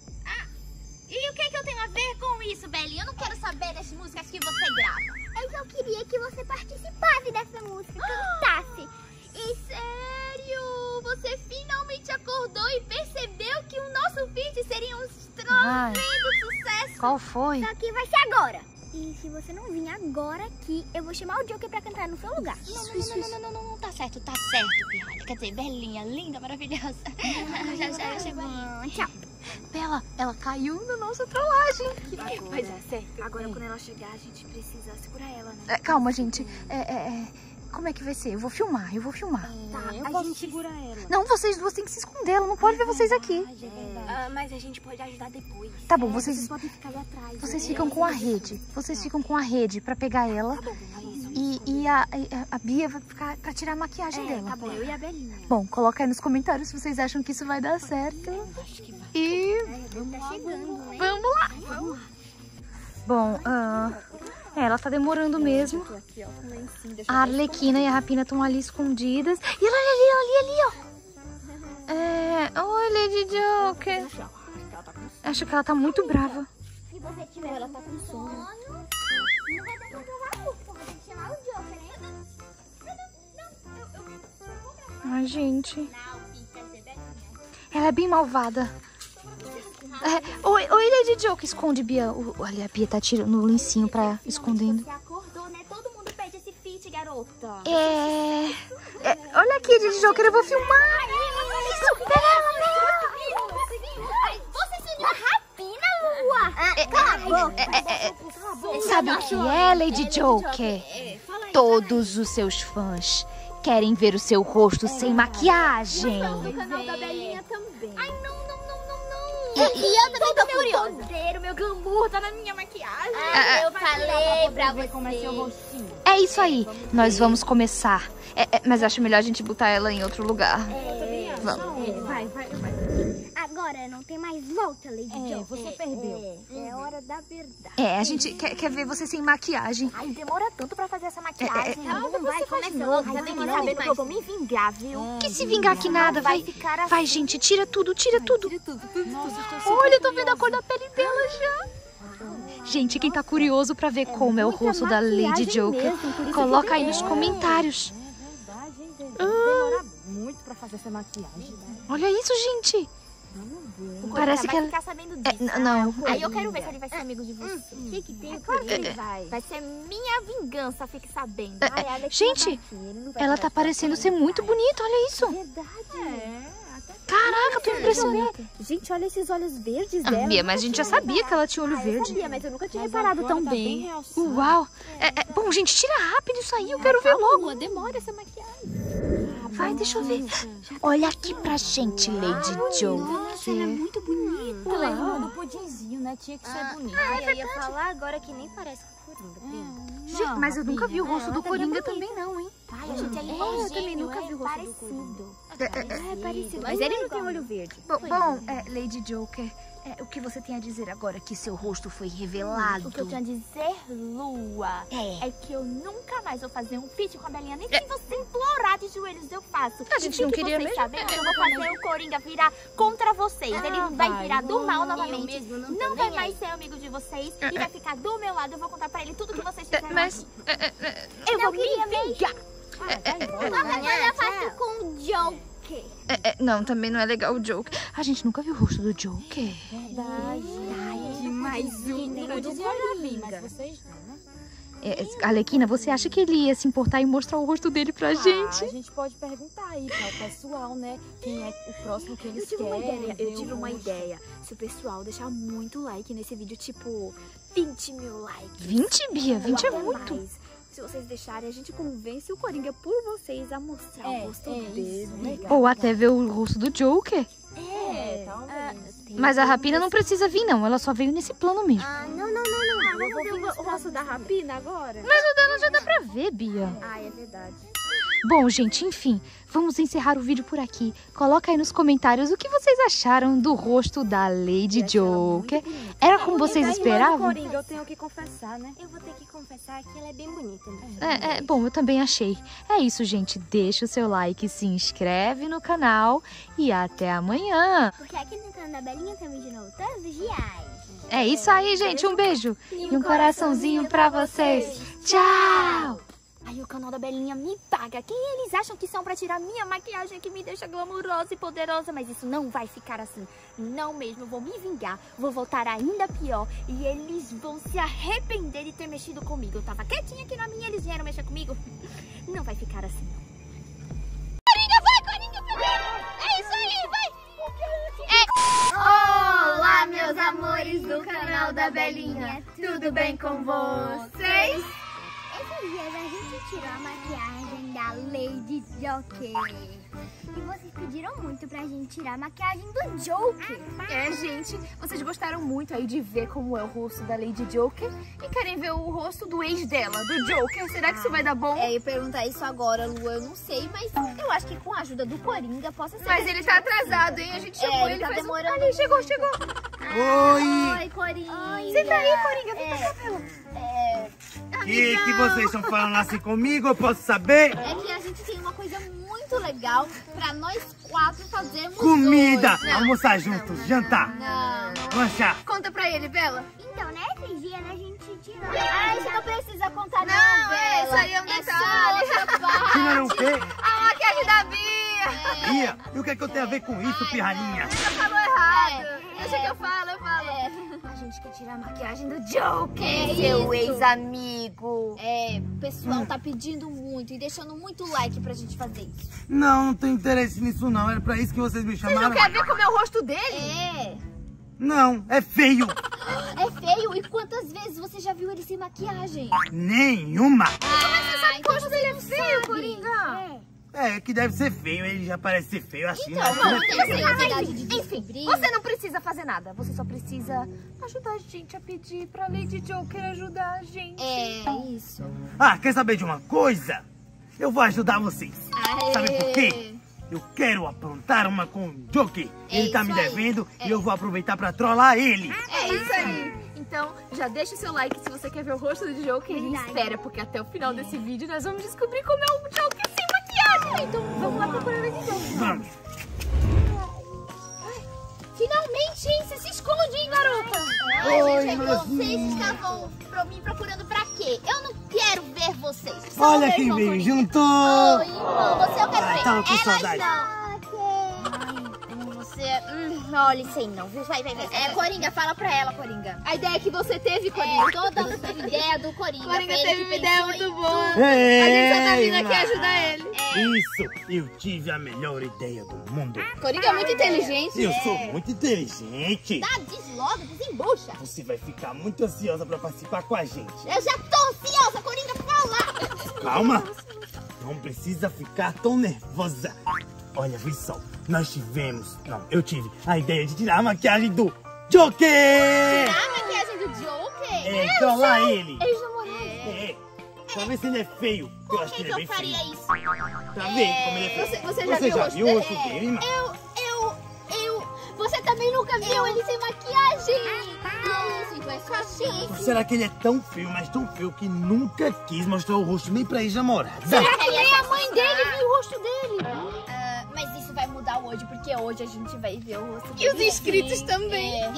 E o que, que eu tenho a ver com isso, Belinha? Eu não quero saber das músicas que você grava. Eu só queria que você participasse dessa música, cantasse. E sério? Você finalmente acordou e percebeu que o nosso feat seria um tremendo sucesso? Qual foi? Só que vai ser agora. E se você não vir agora aqui, eu vou chamar o Joker pra cantar no seu lugar. Não, não, não, não, não, não, não, não, tá certo, tá certo, pirralha. Quer dizer, Belinha, linda, maravilhosa. já, já, já chegou. Tchau. Bela, ela caiu na nossa trollagem. Pois é, certo. Agora quando ela chegar, a gente precisa segurar ela, né? É, calma, gente. É, é, é, Como é que vai ser? Eu vou filmar, eu vou filmar. Tá, eu a posso gente- segurar ela. Não, vocês duas têm que se esconder, ela não pode ver vocês aqui. Ah, mas a gente pode ajudar depois. Tá bom, vocês, podem ficar ali atrás. vocês ficam com a rede. Vocês ficam com a rede pra pegar ela. E, e a, a, Bia vai ficar pra tirar a maquiagem dela. Tá bom, eu e a Belinha. Bom, coloca aí nos comentários se vocês acham que isso vai dar certo. E Tá chegando, né? vamos lá. Bom, ah, é, ela tá demorando mesmo. Aqui, ó, lencinho. A Arlequina e a Rapina estão ali escondidas. E ela ali, ali, ali, ó. É... Oi, Lady Joker. Acho que ela tá muito brava. Se você tiver ela tá com sono, não vai dar pra gravar a música. Você tem que chamar o Joker, né? Não, não, não. Eu, eu, eu vou gravar. Ai, gente. Ela é bem malvada. É, oi, Lady Joker. Esconde, Bia. Olha, a Bia tá tirando o lencinho pra escondendo. Você acordou, né? Todo mundo pede esse feat, garota. É... é, Olha aqui, Lady Joker, eu vou filmar. Isso, pega ela, pega ela. Você se a rapina, Lua? Cala a boca. Sabe o que é, Lady Joker? Todos os seus fãs querem ver o seu rosto sem maquiagem. O canal da Belinha também. E eu também tô curiosa. Poder, o meu glamour tá na minha maquiagem. Ah, eu falei pra você. Como é seu rostinho? É isso aí. Nós vamos começar. É, é, mas acho melhor a gente botar ela em outro lugar. Vamos. Vai, vai, vai. Agora não tem mais volta, Lady É, Jo. você perdeu. É hora da verdade. É, a gente quer, quer ver você sem maquiagem. Ai, demora tanto pra fazer essa maquiagem. É, é, não, não vai, começa não. logo, Já tem que saber que eu vou me vingar, viu? Que se vingar que nada, vai. ficar assim. Vai, gente, tira tudo, tira tudo. Nossa, estou super Olha, eu tô vendo a cor da pele dela já. Gente, quem tá curioso pra ver como é o rosto da Lady Joker, coloca aí nos comentários. verdade, hein? Deve demorar muito pra fazer essa maquiagem. Olha isso, gente. O Parece que vai ela- ficar sabendo É, disso. n- não. Aí eu quero ver se ele vai ser amigo de você. O que que tem? Claro que ele É, é. vai. Vai ser minha vingança, fique sabendo. É, é. Ai, Gente, tá Ela tá de parecendo ser muito bonita, olha isso. Verdade. Caraca, tô impressionada. Gente, olha esses olhos verdes Ah, dela. Bia, mas a gente já sabia que ela tinha olho Ah, eu verde. sabia, mas eu nunca tinha Mas reparado tão tá bem. realçado. Uau. É, é, bom, gente, tira rápido isso aí, eu quero ver logo. demora essa maquiagem. Vai, deixa eu ver. Olha aqui pra gente, Lady Joe. Nossa, ela é muito bonita. Ela é irmã do pudinzinho, né? Tinha que ser bonita. Ai, eu ia falar agora que nem parece com o Coringa, Bia. Gente, mas eu nunca vi o rosto do Coringa também, não, hein? Ai, a gente é É, eu também nunca é vi o rosto do parecido. É parecido. Mas ele não tem olho verde. Bom, bom, é, Lady Joker, é, o que você tem a dizer agora que seu rosto foi revelado? O que eu tenho a dizer, Lua, É. é que eu nunca mais vou fazer um feat com a Belinha. Nem se você implorar de joelhos, eu faço. A gente não fique queria vocês mesmo. sabendo, eu vou fazer o Coringa virar contra vocês. Ele vai vai, virar do mal Eu novamente. mesmo não, Não vai mais ser amigo de vocês e vai ficar do meu lado. Eu vou contar pra ele tudo que vocês É, fizeram. Mas, aqui. é, é, é, eu vou me vingar. Agora eu faço com o Joker. é, é, não, também não é legal o Joker. A gente nunca viu o rosto do Joker. Verdade. mais um. Eu dizia pra mas vocês não, né? É, Alequina, você acha que ele ia se importar e mostrar o rosto dele pra gente? Ah, a gente pode perguntar aí para o pessoal, né? Quem é o próximo que eles Eu tive uma querem. ideia, ver eu tive uma rosto. ideia. Se o pessoal deixar muito like nesse vídeo, tipo 20 mil likes. 20, Bia? 20 é muito. mais. Se vocês deixarem, a gente convence o Coringa por vocês a mostrar É, o rosto é dele. isso, legal. Ou até ver o rosto do Joker. É, Ah, talvez. Mas a Rapina não precisa vir, não. Ela só veio nesse plano mesmo. Ah, não, não, não, não. Eu vou ver o rosto da Rapina agora? Mas o dela já dá pra ver, Bia. Ah, é verdade. Bom, gente, enfim, vamos encerrar o vídeo por aqui. Coloca aí nos comentários o que vocês acharam do rosto da Lady Joker. Era como vocês irmã do esperavam? Coringa, eu tenho que confessar, né? Eu vou ter que confessar que ela é bem bonita. Né? É, é, bom, eu também achei. É isso, gente. Deixa o seu like, se inscreve no canal e até amanhã. Porque aqui no canal da Belinha também de novo todos os dias. É isso aí, gente. Um beijo e um coraçãozinho pra vocês. Tchau! Aí o canal da Belinha me paga. Quem eles acham que são pra tirar minha maquiagem que me deixa glamurosa e poderosa? Mas isso não vai ficar assim. Não mesmo. Eu vou me vingar. Vou voltar ainda pior. E eles vão se arrepender de ter mexido comigo. Eu tava quietinha aqui na minha, eles vieram mexer comigo. Não vai ficar assim. Coringa, vai, Coringa, vai! É isso aí, vai! Olá, meus amores do canal da Belinha. Tudo bem com vocês? Dias a gente tirou a maquiagem da Lady Joker. E vocês pediram muito pra gente tirar a maquiagem do Joker. É, gente, vocês gostaram muito aí de ver como é o rosto da Lady Joker e querem ver o rosto do ex dela, do Joker. Será que isso vai dar bom? É, eu ia perguntar isso agora, Lu, eu não sei, mas eu acho que com a ajuda do Coringa possa ser. Mas ele tá atrasado, hein? A gente É, chamou ele ele, tá faz um- demorando Ali, chegou, chegou. Oi! Oi, Coringa. Senta aí, Coringa, vem É, pra cá, Pelo. é, Que que vocês estão falando assim comigo? Eu posso saber? é que a gente tem uma coisa muito legal pra nós quatro fazermos Comida! hoje. Almoçar juntos, jantar, Não. lanchar. Conta pra ele, Bela. Então, nesses dias a gente tirou. Ah, isso não precisa contar, não. Não, é, Bela. isso aí é um É detalhe. só outra parte. Tiraram o quê? A maquiagem da Bia. Bia, e o que é que eu tenho a ver com isso, pirraninha? Você falou errado. É, Deixa que eu falo, eu falo. É. A gente quer tirar a maquiagem do Joker, É seu ex-amigo. É, o pessoal tá pedindo muito e deixando muito like pra gente fazer isso. Não, não tenho interesse nisso não. Era pra isso que vocês me Vocês não chamaram? querem ver como é o rosto dele? É. Não, é feio. É feio. E quantas vezes você já viu ele sem maquiagem? Nenhuma. Ah, O rosto dele é feio, Coringa. É, que deve ser feio, ele já parece ser feio assim, Então, né? Enfim, curiosidade de descobrir. você não precisa fazer nada. Você só precisa ajudar a gente a pedir pra Lady Joker ajudar a gente. É, isso. Ah, quer saber de uma coisa? Eu vou ajudar vocês. Sabe por quê? Eu quero aprontar uma com o Joker. Ele tá me devendo e eu vou aproveitar pra trollar ele. É isso aí. Então, já deixa o seu like se você quer ver o rosto do Joker e espera, porque até o final desse vídeo nós vamos descobrir como é o Joker sem maquiagem. Então, vamos lá procurar Lady Joker. Vamos. Finalmente, hein? Você se esconde, hein, garota? Oi, gente, Rosinha. vocês estavam pro- me procurando pra quê? Eu não quero ver vocês. Só Olha quem veio, juntou! Oi, irmão, você eu quero Ai, ver. tava com Elas saudade. não. Ai, você... Hum, olha, sei não. viu? Vai, vai, vai. É, Coringa, fala pra ela, Coringa. A ideia que você teve, É, Coringa. toda a ideia do Coringa. Coringa ele teve uma ideia muito boa. Ei, A gente só tá vindo aqui ajudar ele. Isso, eu tive a melhor ideia do mundo. Coringa é muito inteligente. Eu sou muito inteligente. Tá, diz logo, desembucha. Você vai ficar muito ansiosa pra participar com a gente. Eu já tô ansiosa, Coringa, fala. Calma, não precisa ficar tão nervosa. Olha, vê só, nós tivemos, não, eu tive a ideia de tirar a maquiagem do Joker! A maquiagem do Joker? É, trollar ele. Ex-namorado. É, pra ver se ele é feio. Eu Por acho que que, ele é eu bem faria feio. isso? Pra ver como ele é feio. Você- você já viu o rosto viu o rosto dele, irmão? Eu, eu, eu... Você também nunca viu ele sem maquiagem? Então é chance. Será que ele é tão feio, mas tão feio que nunca quis mostrar o rosto nem pra ex-namorada? Será que nem a mãe dele viu o rosto dele? Vai mudar hoje, porque hoje a gente vai ver o rosto E os dele. inscritos também. É, é,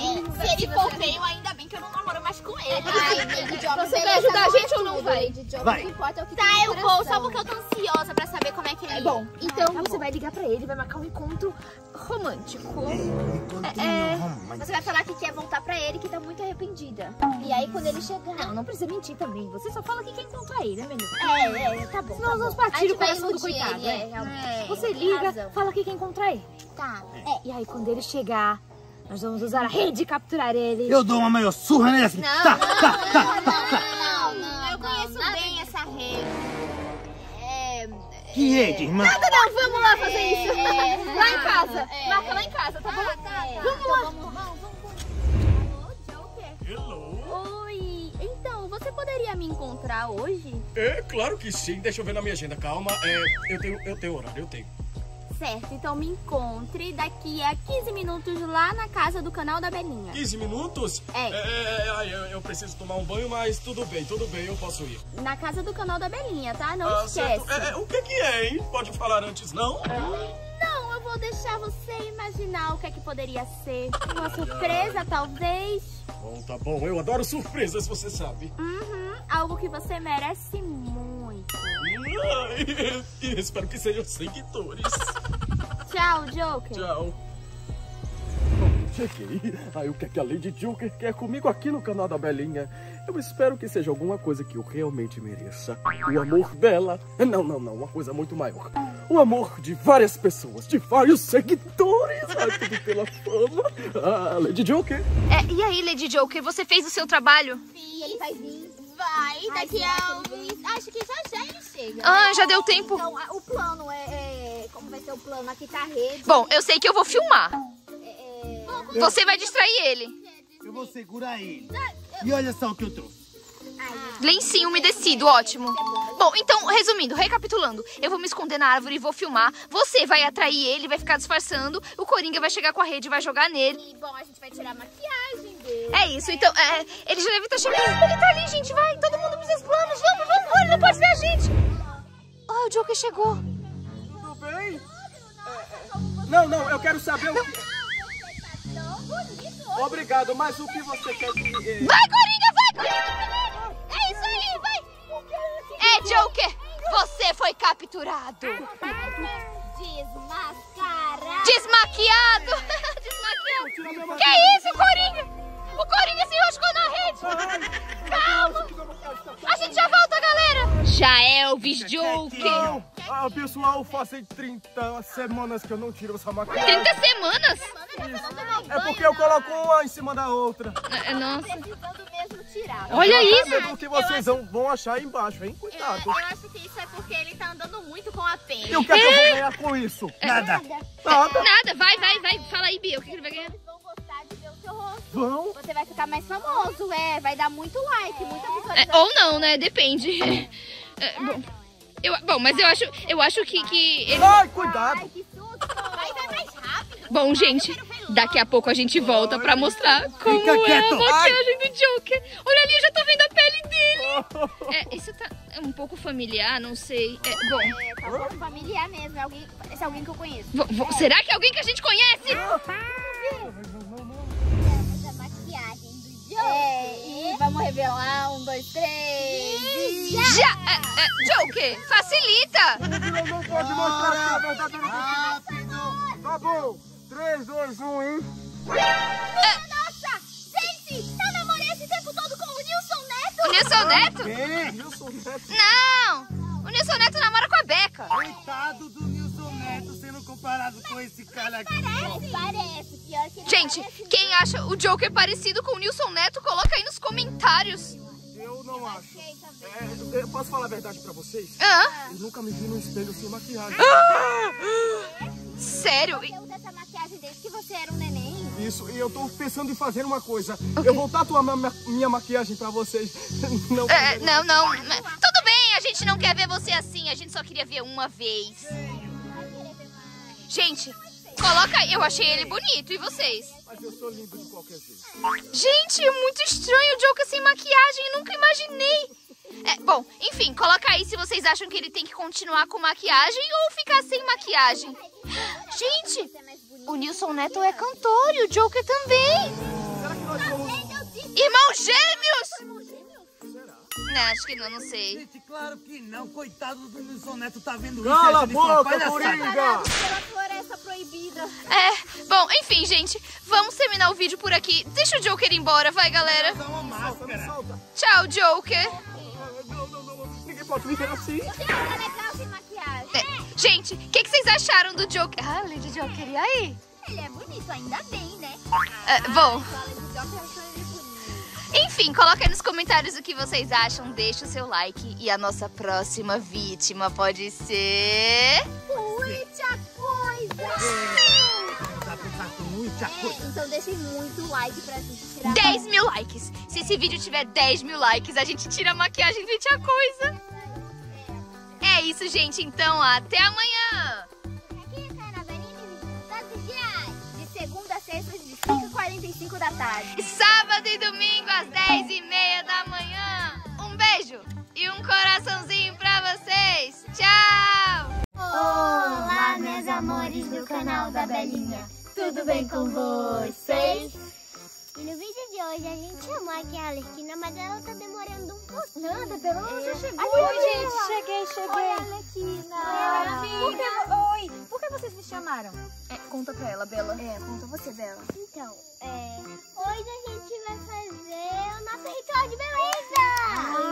se ele for feio, ainda bem que eu não namoro mais com ele. Ai, Você vai beleza, ajudar a é gente ou não vai? Vai. O que importa é o que Tá, eu vou, só porque eu tô ansiosa pra saber como é que ele é. Bom, então você vai ligar pra ele, vai marcar um encontro romântico. É, Você vai falar que quer voltar pra ele, que tá muito arrependida. E aí, quando ele chegar... Não, não precisa mentir também. Você só fala que quer encontrar ele, né, menino? É, é, tá bom. Senão tá nós vamos partir o coração do coitado, ele, é. é, realmente. Você liga, fala que quer encontrar ele. Tá. É, e aí quando ele chegar, nós vamos usar a rede e capturar ele. Eu dou uma maior surra nele assim. Não, tá, não, tá, tá, não, tá, tá. não, não, Eu conheço bem essa rede. É... Que rede, irmã? Nada não, vamos lá fazer É, isso. é, lá em casa. é. Marca lá em casa, tá bom? Tá, tá, tá. Vamos Então lá. Vamos, vamos, vamos. Alô, Joker? Oi, então, você poderia me encontrar hoje? É, claro que sim. Deixa eu ver na minha agenda. Calma. É, eu tenho, eu tenho horário, eu tenho. Certo, então me encontre daqui a 15 minutos lá na casa do canal da Belinha. 15 minutos? É. É, é, ai, eu, eu preciso tomar um banho, mas tudo bem, tudo bem, eu posso ir. Na casa do canal da Belinha, tá? Não Ah, esquece. É, é, o que que é, hein? Pode falar antes, não? Não, eu vou deixar você imaginar o que é que poderia ser. Uma surpresa, talvez. Bom, tá bom. Eu adoro surpresas, você sabe. Uhum, algo que você merece muito. Ai, e espero que sejam seguidores. Tchau, Joker. Tchau. Cheguei. Aí o que é que a Lady Joker quer comigo aqui no canal da Belinha? Eu espero que seja alguma coisa que eu realmente mereça. O amor dela. Não, não, não. Uma coisa muito maior. O amor de várias pessoas, de vários seguidores. Ai, tudo pela fama. Ah, Lady Joker. É, e aí, Lady Joker, você fez o seu trabalho? E ele vai vir? Vai, daqui a uns... Acho que já já ele chega. Ah, já deu tempo. Então, o plano é, é- Como vai ser o plano? Aqui tá a rede. Bom, eu sei que eu vou filmar. É, Você vai distrair ele. Eu vou segurar ele. E olha só o que eu trouxe. Lencinho umedecido, ótimo. Bom, então, resumindo, recapitulando, eu vou me esconder na árvore e vou filmar. Você vai atrair ele, vai ficar disfarçando. O Coringa vai chegar com a rede e vai jogar nele. E, bom, a gente vai tirar a maquiagem dele. É isso, então, é, ele já deve estar chegando. Ele tá ali, gente, vai. Todo mundo pros seus planos. Vamos, vamos, ele não pode ver a gente. Oh, o Joker chegou. Tudo bem? Não, não, eu quero saber o que. Obrigado, mas o que você quer que. eh, Vai, Coringa, vai, Coringa. É isso aí, vai. É, Joker, você foi capturado. Desmascarar. Desmaquiado. Desmaquiado. Que isso, Coringa? O Coringa se enroscou na rede. Calma. A gente já volta, galera. Já Elvis Joker. Ah, pessoal, fazem 30 semanas que eu não tiro essa maquiagem. 30 semanas? É porque eu coloco uma em cima da outra. É, Nossa. Mesmo tirar. Olha isso. mesmo que vocês vão, vão achar aí embaixo, hein? Cuidado. Eu acho que isso é porque ele tá andando muito com a Penny. E o que é que eu vou ganhar com isso? Nada. Nada. Nada, vai, vai, vai. Fala aí, Bia, o que ele vai ganhar? Eles vão gostar de ver o seu rosto. Vão? Você vai ficar mais famoso, é. Vai dar muito like, muita É, visualização. ou não, né? Depende. É, bom, eu, bom, mas eu acho, eu acho que, que ele... Ai, cuidado. Ai, que susto. Vai, vai rápido. Bom, gente, daqui a pouco a gente volta pra mostrar como Fica é a maquiagem do Joker. Olha ali, eu já tô vendo a pele dele. É, isso tá é um pouco familiar, não sei. É, bom, É, tá um pouco familiar mesmo. É alguém, esse é alguém que eu conheço. vo- vo- será que é alguém que a gente conhece? Da maquiagem do Joe. É, e vamos revelar. Um, dois, três. Já! Já, é, é, Joker, facilita. Não pode mostrar a verdadeira Rápido. Tá bom. 3, 2, 1 e... Nossa! Gente, eu namorei esse tempo todo com o Nilson Neto. O Nilson Neto? Quem? O Neto. Não, o Nilson Neto namora com a Beca. Coitado do Nilson Neto sendo comparado com esse cara aqui. Parece, parece. Pior que não Gente, parece, não. quem acha o Joker parecido com o Nilson Neto, coloca aí nos comentários. Eu não acho. Também. É, eu posso falar a verdade pra vocês? Hã? Eu nunca me vi no espelho sem maquiagem. Sério? Maquiagem desde que você era um neném. Isso, e eu tô pensando em fazer uma coisa. Eu vou tatuar minha, minha maquiagem pra vocês. Não. É, não, não. Tudo bem, a gente não quer ver você assim, a gente só queria ver uma vez. Gente, coloca. Eu achei ele bonito, e vocês? Mas eu sou lindo de qualquer jeito. Gente, é muito estranho o Joker sem maquiagem, eu nunca imaginei. É, bom, enfim, coloca aí se vocês acham que ele tem que continuar com maquiagem ou ficar sem maquiagem. Gente, o Nilson Neto é cantor e o Joker também. Será que nós vamos. Irmãos gêmeos! Não, acho que não, não sei. Gente, claro que não. Coitado do Nilson Neto tá vendo isso. Cala a uma boca. Coringa! Pela floresta proibida. É, bom, enfim, gente, vamos terminar o vídeo por aqui. Deixa o Joker ir embora, vai, galera. Uma. Tchau, Joker. Ah, Não, não, não. Ninguém pode me ver assim. Você é legal sem maquiagem. É, gente, o que, que vocês acharam do Joker? Ah, Lady Joker, e aí? Ele é bonito, ainda bem, né? É, bom, Fala de Joker, eu achou ele bonito. enfim, coloca aí nos comentários o que vocês acham. Deixa o seu like. E a nossa próxima vítima pode ser. Muita coisa! Com muita coisa. Então deixem muito like pra gente tirar 10 mil likes. Se esse vídeo tiver 10 mil likes, a gente tira a maquiagem e a coisa. É isso, gente. Então, até amanhã. Aqui é na todos os dias. De segunda a sexta, de 5h45 da tarde. Sábado e domingo às 10 e meia da manhã. Um beijo e um coraçãozinho pra vocês. Tchau! Olá, meus amores do canal da Belinha. Tudo bem com vocês? Hoje a gente chamou aqui a Alerquina, mas ela tá demorando um pouco. Nada, pelo menos já chegou. Oi, gente, cheguei, cheguei. Oi, Arlequina. Por que, oi, por que vocês me chamaram? É, conta pra ela, Bela. É, conta você, Bela. Então, é, hoje a gente vai fazer o nosso ritual de beleza.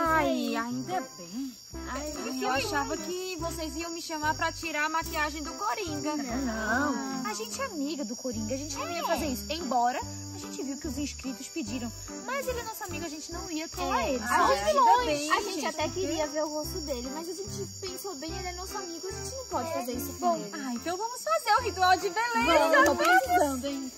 Ai, ainda bem. Ai, eu achava que vocês iam me chamar pra tirar a maquiagem do Coringa. Não. A gente é amiga do Coringa, a gente não ia fazer isso. Embora a gente viu que os inscritos pediram. Mas ele é nosso amigo, a gente não ia colar ele. a sabe? gente longe. A gente até queria ver o rosto dele, mas a gente pensou bem, ele é nosso amigo, a gente não pode fazer isso com ele. Ah, então vamos fazer o ritual de beleza. Vamos, tô precisando, hein?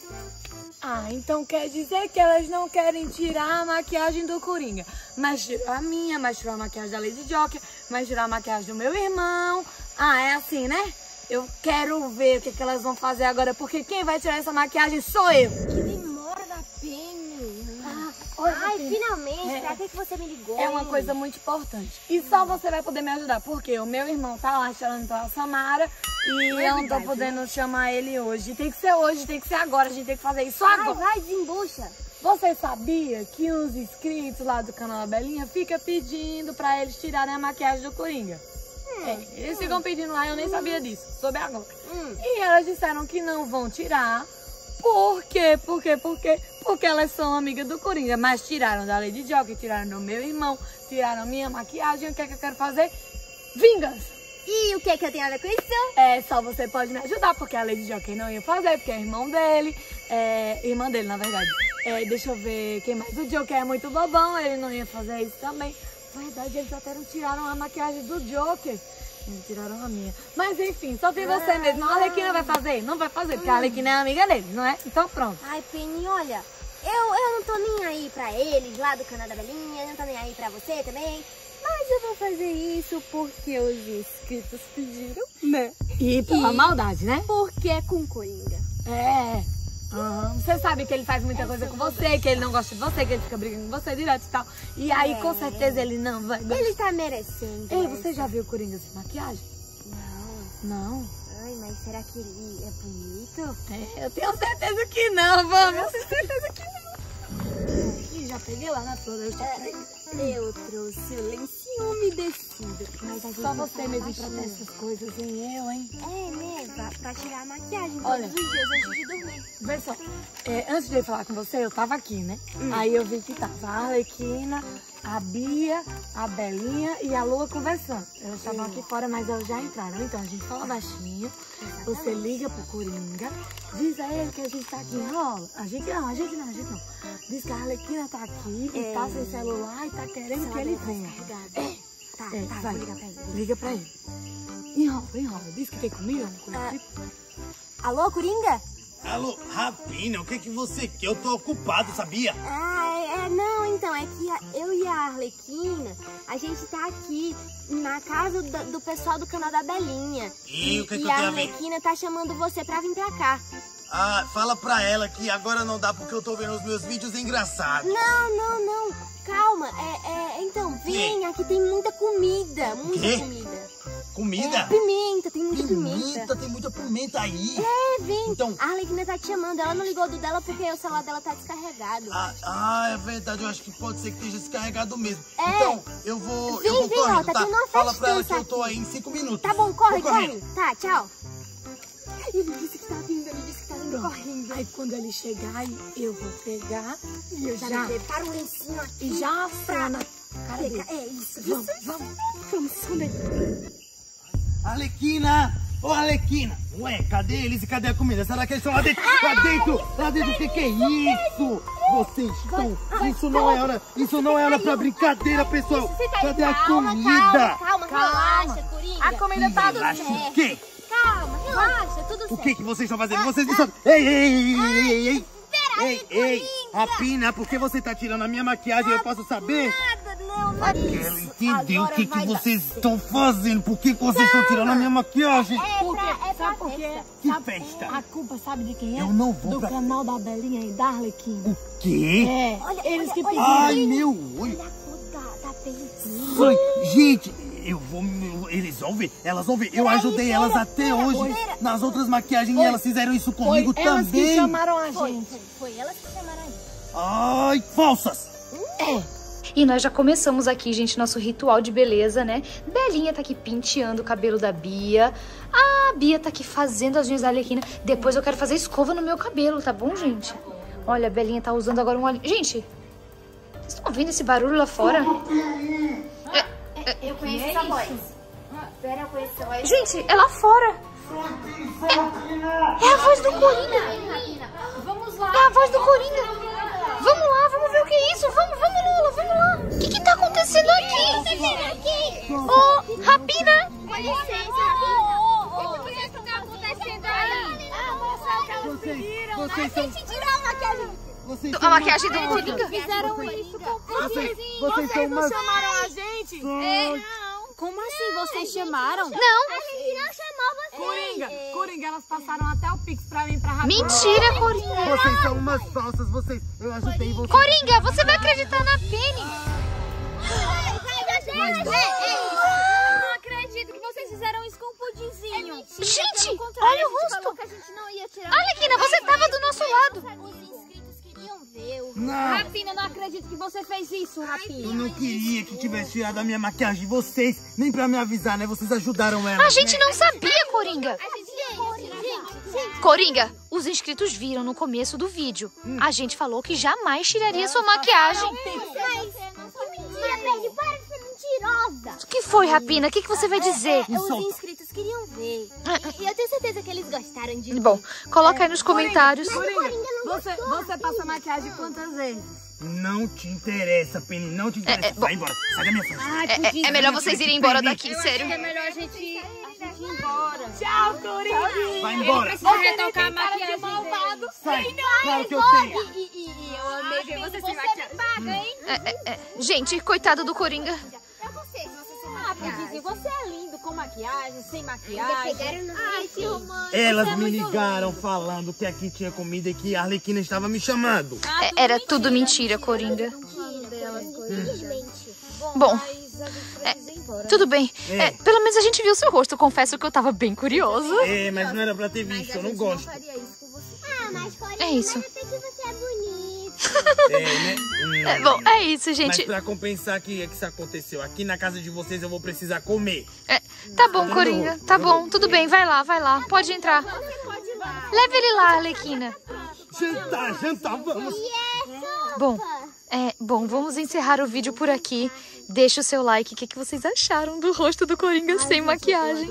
Ah, então quer dizer que elas não querem tirar a maquiagem do Coringa. Mas tirou a minha, mas tirou a maquiagem da Lady Joker, mas tirou a maquiagem do meu irmão. Ah, é assim, né? Eu quero ver o que, que elas vão fazer agora, porque quem vai tirar essa maquiagem sou eu. Que demora da Penny. Ai, finalmente, É. pra que que você me ligou? É uma coisa muito importante. E só você vai poder me ajudar, porque o meu irmão tá lá chorando pela Samara e eu não tô podendo chamar ele hoje. Tem que ser hoje, tem que ser agora, a gente tem que fazer isso Ai, agora. vai, desembucha. Você sabia que uns inscritos lá do canal da Belinha fica pedindo pra eles tirarem a maquiagem do Coringa? É, eles ficam pedindo lá, eu nem sabia disso, soube agora. E elas disseram que não vão tirar. Por quê? Por quê? Por quê? Porque elas são amigas do Coringa, mas tiraram da Lady Joker, tiraram do meu irmão, tiraram minha maquiagem. O que é que eu quero fazer? Vingança! E o que que eu tenho a ver com isso? É, só você pode me ajudar, porque a Lady Joker não ia fazer, porque é irmão dele. É, irmã dele, na verdade. É, deixa eu ver quem mais. O Joker é muito bobão, ele não ia fazer isso também. verdade, eles até não tiraram a maquiagem do Joker. Eles tiraram a minha. Mas enfim, só tem você mesmo. A Arlequina vai fazer? Não vai fazer, porque a Arlequina é amiga deles, não é? Então pronto. Ai, Penny, olha, eu, eu não tô nem aí pra eles lá do canal da Belinha, não tô nem aí pra você também. Mas eu vou fazer isso porque os inscritos pediram, né? E pela maldade, né? Porque é com Coringa. É. Aham. Você sabe que ele faz muita coisa com você, que ele não gosta de você, que ele fica brigando com você direto e tal. E aí, com certeza, ele não vai. Ele tá merecendo. Ei, você já viu o Coringa sem maquiagem? Não. Não. Ai, mas será que ele é bonito? É, eu tenho certeza que não, vamos. Eu tenho certeza que não. Já peguei lá na floresta. Eu trouxe o lencinho umedecido. Mas Só você mesmo pra ter essas coisas, hein? Eu, hein? É, né? Pra, pra tirar a maquiagem Olha. todos os dias antes de dormir. Vê só, é, antes de eu falar com você, eu tava aqui, né? Aí eu vi que tava a Arlequina, a Bia, a Belinha e a Lua conversando. Elas estavam aqui fora, mas elas já entraram. Então a gente fala baixinho, você liga pro Coringa, diz a ele que a gente tá aqui, enrola. A gente não, a gente não, a gente não. Diz que a Arlequina tá aqui e É. tá sem celular e tá querendo que ele venha. É, Tá, é, tá, vai. vou ligar pra ele. Liga pra ele. Enrola, enrola. Diz que tem comida, alguma coisa Ah. assim. Alô, Coringa? Alô, Rapina, o que que você quer? Eu tô ocupado, sabia? Ah, é, é, não, então, é que eu e a Arlequina, a gente tá aqui na casa do, do pessoal do canal da Belinha. E o que que e eu a? Arlequina tá chamando você pra vir pra cá. Ah, fala pra ela que agora não dá porque eu tô vendo os meus vídeos engraçados. Não, não, não, calma, é, é, então, vem, aqui tem muita comida, muita Quê? comida. Comida? É, pimenta, tem muita pimenta. Pimenta, tem muita pimenta aí. É, vem. Então- A Arlequina tá te chamando, ela não ligou do dela porque o celular dela tá descarregado. Ah, ah, é verdade, eu acho que pode ser que esteja descarregado mesmo. É. Então, eu vou, Vem, eu vou vem, ó, correndo, tá tá? tendo uma Fala pra ela que festança eu tô aí em cinco minutos. Tá bom, corre, corre. Tá, tchau. Ele disse que tá vindo, ele disse que tá vindo correndo. Aí quando ele chegar, eu vou pegar e eu Já já, prepara um lencinho aqui. e já afro na cara. É isso, Vamos, isso. vamos. Vamos esconder. Arlequina! Ô, Arlequina! Ué, cadê eles e cadê a comida? Será que eles estão lá dentro? Lá dentro! Lá dentro, o que que é isso? Vocês estão... Isso não é hora... Isso não é hora pra brincadeira, pessoal! Cadê a comida? Calma, calma, relaxa, Coringa. A comida tá do Relaxa o quê? Calma, relaxa, tudo certo. O que que vocês estão fazendo? Vocês estão... Ei, ei, ei, ei, ei, ei! Ei, ei! Rapina, por que você tá tirando a minha maquiagem? Eu posso saber? Nada, não, não é Quero isso. entender o que que vocês estão fazendo. Por que que vocês estão tirando a minha maquiagem? É Por quê? pra, é pra Sabe por quê? festa. Que Sabe- festa? A culpa sabe de quem é? Eu não vou Do pra- canal da Belinha e da Arlequina. O quê? É, Olha, eles olha, que pediram. Ai, meu olho! Olha a cor da, da gente, eu vou. eu- Eles vão ver, elas vão ver. Eu ajudei elas até hoje nas outras maquiagens e Foi. elas fizeram isso Foi comigo elas que também. chamaram a Foi, gente. foi, foi elas que chamaram aí. Ai, falsas! E nós já começamos aqui, gente, nosso ritual de beleza, né? Belinha tá aqui penteando o cabelo da Bia. A Bia tá aqui fazendo as unhas da Arlequina. Depois eu quero fazer escova no meu cabelo, tá bom, gente? Olha, a Belinha tá usando agora um óleo. Gente, vocês estão ouvindo esse barulho lá fora? Eu conheço essa voz. Pera, eu conheço essa voz. Gente, é lá fora. É a voz do Coringa. Vamos lá. É a voz do Coringa. Vamos lá, vamos ver o que é isso. Vamos, vamos. O que que tá acontecendo aqui? Ô, Rapina. Com licença, O que tá acontecendo aí? Ah, moça, que elas Vocês, vocês são. tirar a maquiagem. Vocês A maquiagem do Coringa. Fizeram isso com Vocês, vocês são umas. Chamaram a gente? Ai, Como assim vocês chamaram? Não. A gente não chamou vocês. Coringa, Coringa, elas passaram até o Pix pra mim, pra Rapina. Mentira, Coringa. Vocês são umas falsas, vocês. Eu ajudei vocês. Coringa, você vai acreditar na Penny? Não acredito que vocês fizeram isso com pudinzinho. Gente, olha o rosto. que a gente não ia tirar. Arlequina, você tava do nosso lado. Os inscritos queriam ver o Não, Rapina, não acredito que você fez isso, Rapina. eu não queria que tivesse tirado a minha maquiagem de vocês, nem pra me avisar, né? Vocês ajudaram ela. A gente não sabia, Coringa. Gente, gente, gente. Coringa, os inscritos viram no começo do vídeo. A gente falou que jamais tiraria sua maquiagem. Que mentira, Penny, para de ser mentirosa. O que foi, Rapina? O que, que você vai dizer? Os inscritos queriam ver. E eu tenho certeza que eles gostaram de Bom, coloca aí nos comentários. Coringa, você, você passa maquiagem quantas vezes? Não te interessa, Penny, não te interessa. É, é. Vai embora, sai da minha frente. É, é- é melhor vocês irem embora daqui, sério. É melhor a gente, a gente ir embora. Tchau, Coringa. Vai embora. Precisa retocar a maquiagem malvado. Sai, claro que eu tenho. E, e- e eu amei ver você sem Você me paga, hein? É, é, é. Gente, coitado do Coringa. Pra você, se você Ah, maquiagem. Pedizinho, você é lindo com maquiagem, sem maquiagem. no Ai, que romântico. Elas é me muito ligaram falando que aqui tinha comida e que a Arlequina estava me chamando. É, era tudo mentira, Coringa. Infelizmente. Bom, ir embora. tudo bem. É. É, pelo menos a gente viu seu rosto. Confesso que eu tava bem curiosa. É, mas não era pra ter visto, eu não gosto. Ah, mas Coringa, É isso. É, né? Hum. É, bom, é isso, Mas gente. pra compensar que, que isso aconteceu aqui na casa de vocês, eu vou precisar comer. É, tá bom, Coringa. Tá bom, tudo bem. Vai lá, vai lá. Pode entrar. Leve ele lá, Arlequina. Jantar, jantar, vamos. Bom, é, bom, vamos encerrar o vídeo por aqui. Deixa o seu like. O que, que vocês acharam do rosto do Coringa sem maquiagem?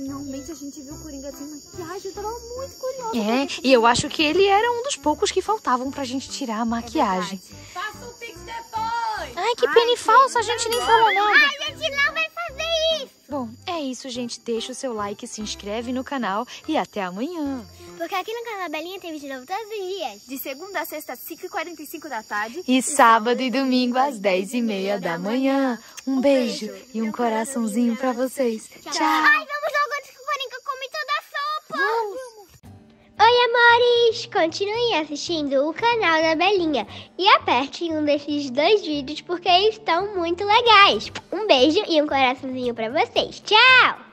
Finalmente a gente viu o Coringa sem maquiagem. Eu tava muito curiosa. É, e eu acho que ele era um dos poucos que faltavam pra gente tirar a maquiagem. Faça o pix depois. Ai, que pene falso, a gente nem falou nada. A gente não vai fazer isso. Bom, é isso, gente. Deixa o seu like, se inscreve no canal e até amanhã. Porque aqui no canal da Belinha tem vídeo novo todos os dias. De segunda a sexta, 5h45 da tarde. E sábado e domingo às 10h30 da manhã. Um beijo e um coraçãozinho pra vocês. Tchau. Ai, vamos logo antes que o Coringa come toda a sopa. Oi, amores! Continuem assistindo o canal da Belinha e apertem um desses dois vídeos porque estão muito legais. Um beijo e um coraçãozinho pra vocês. Tchau!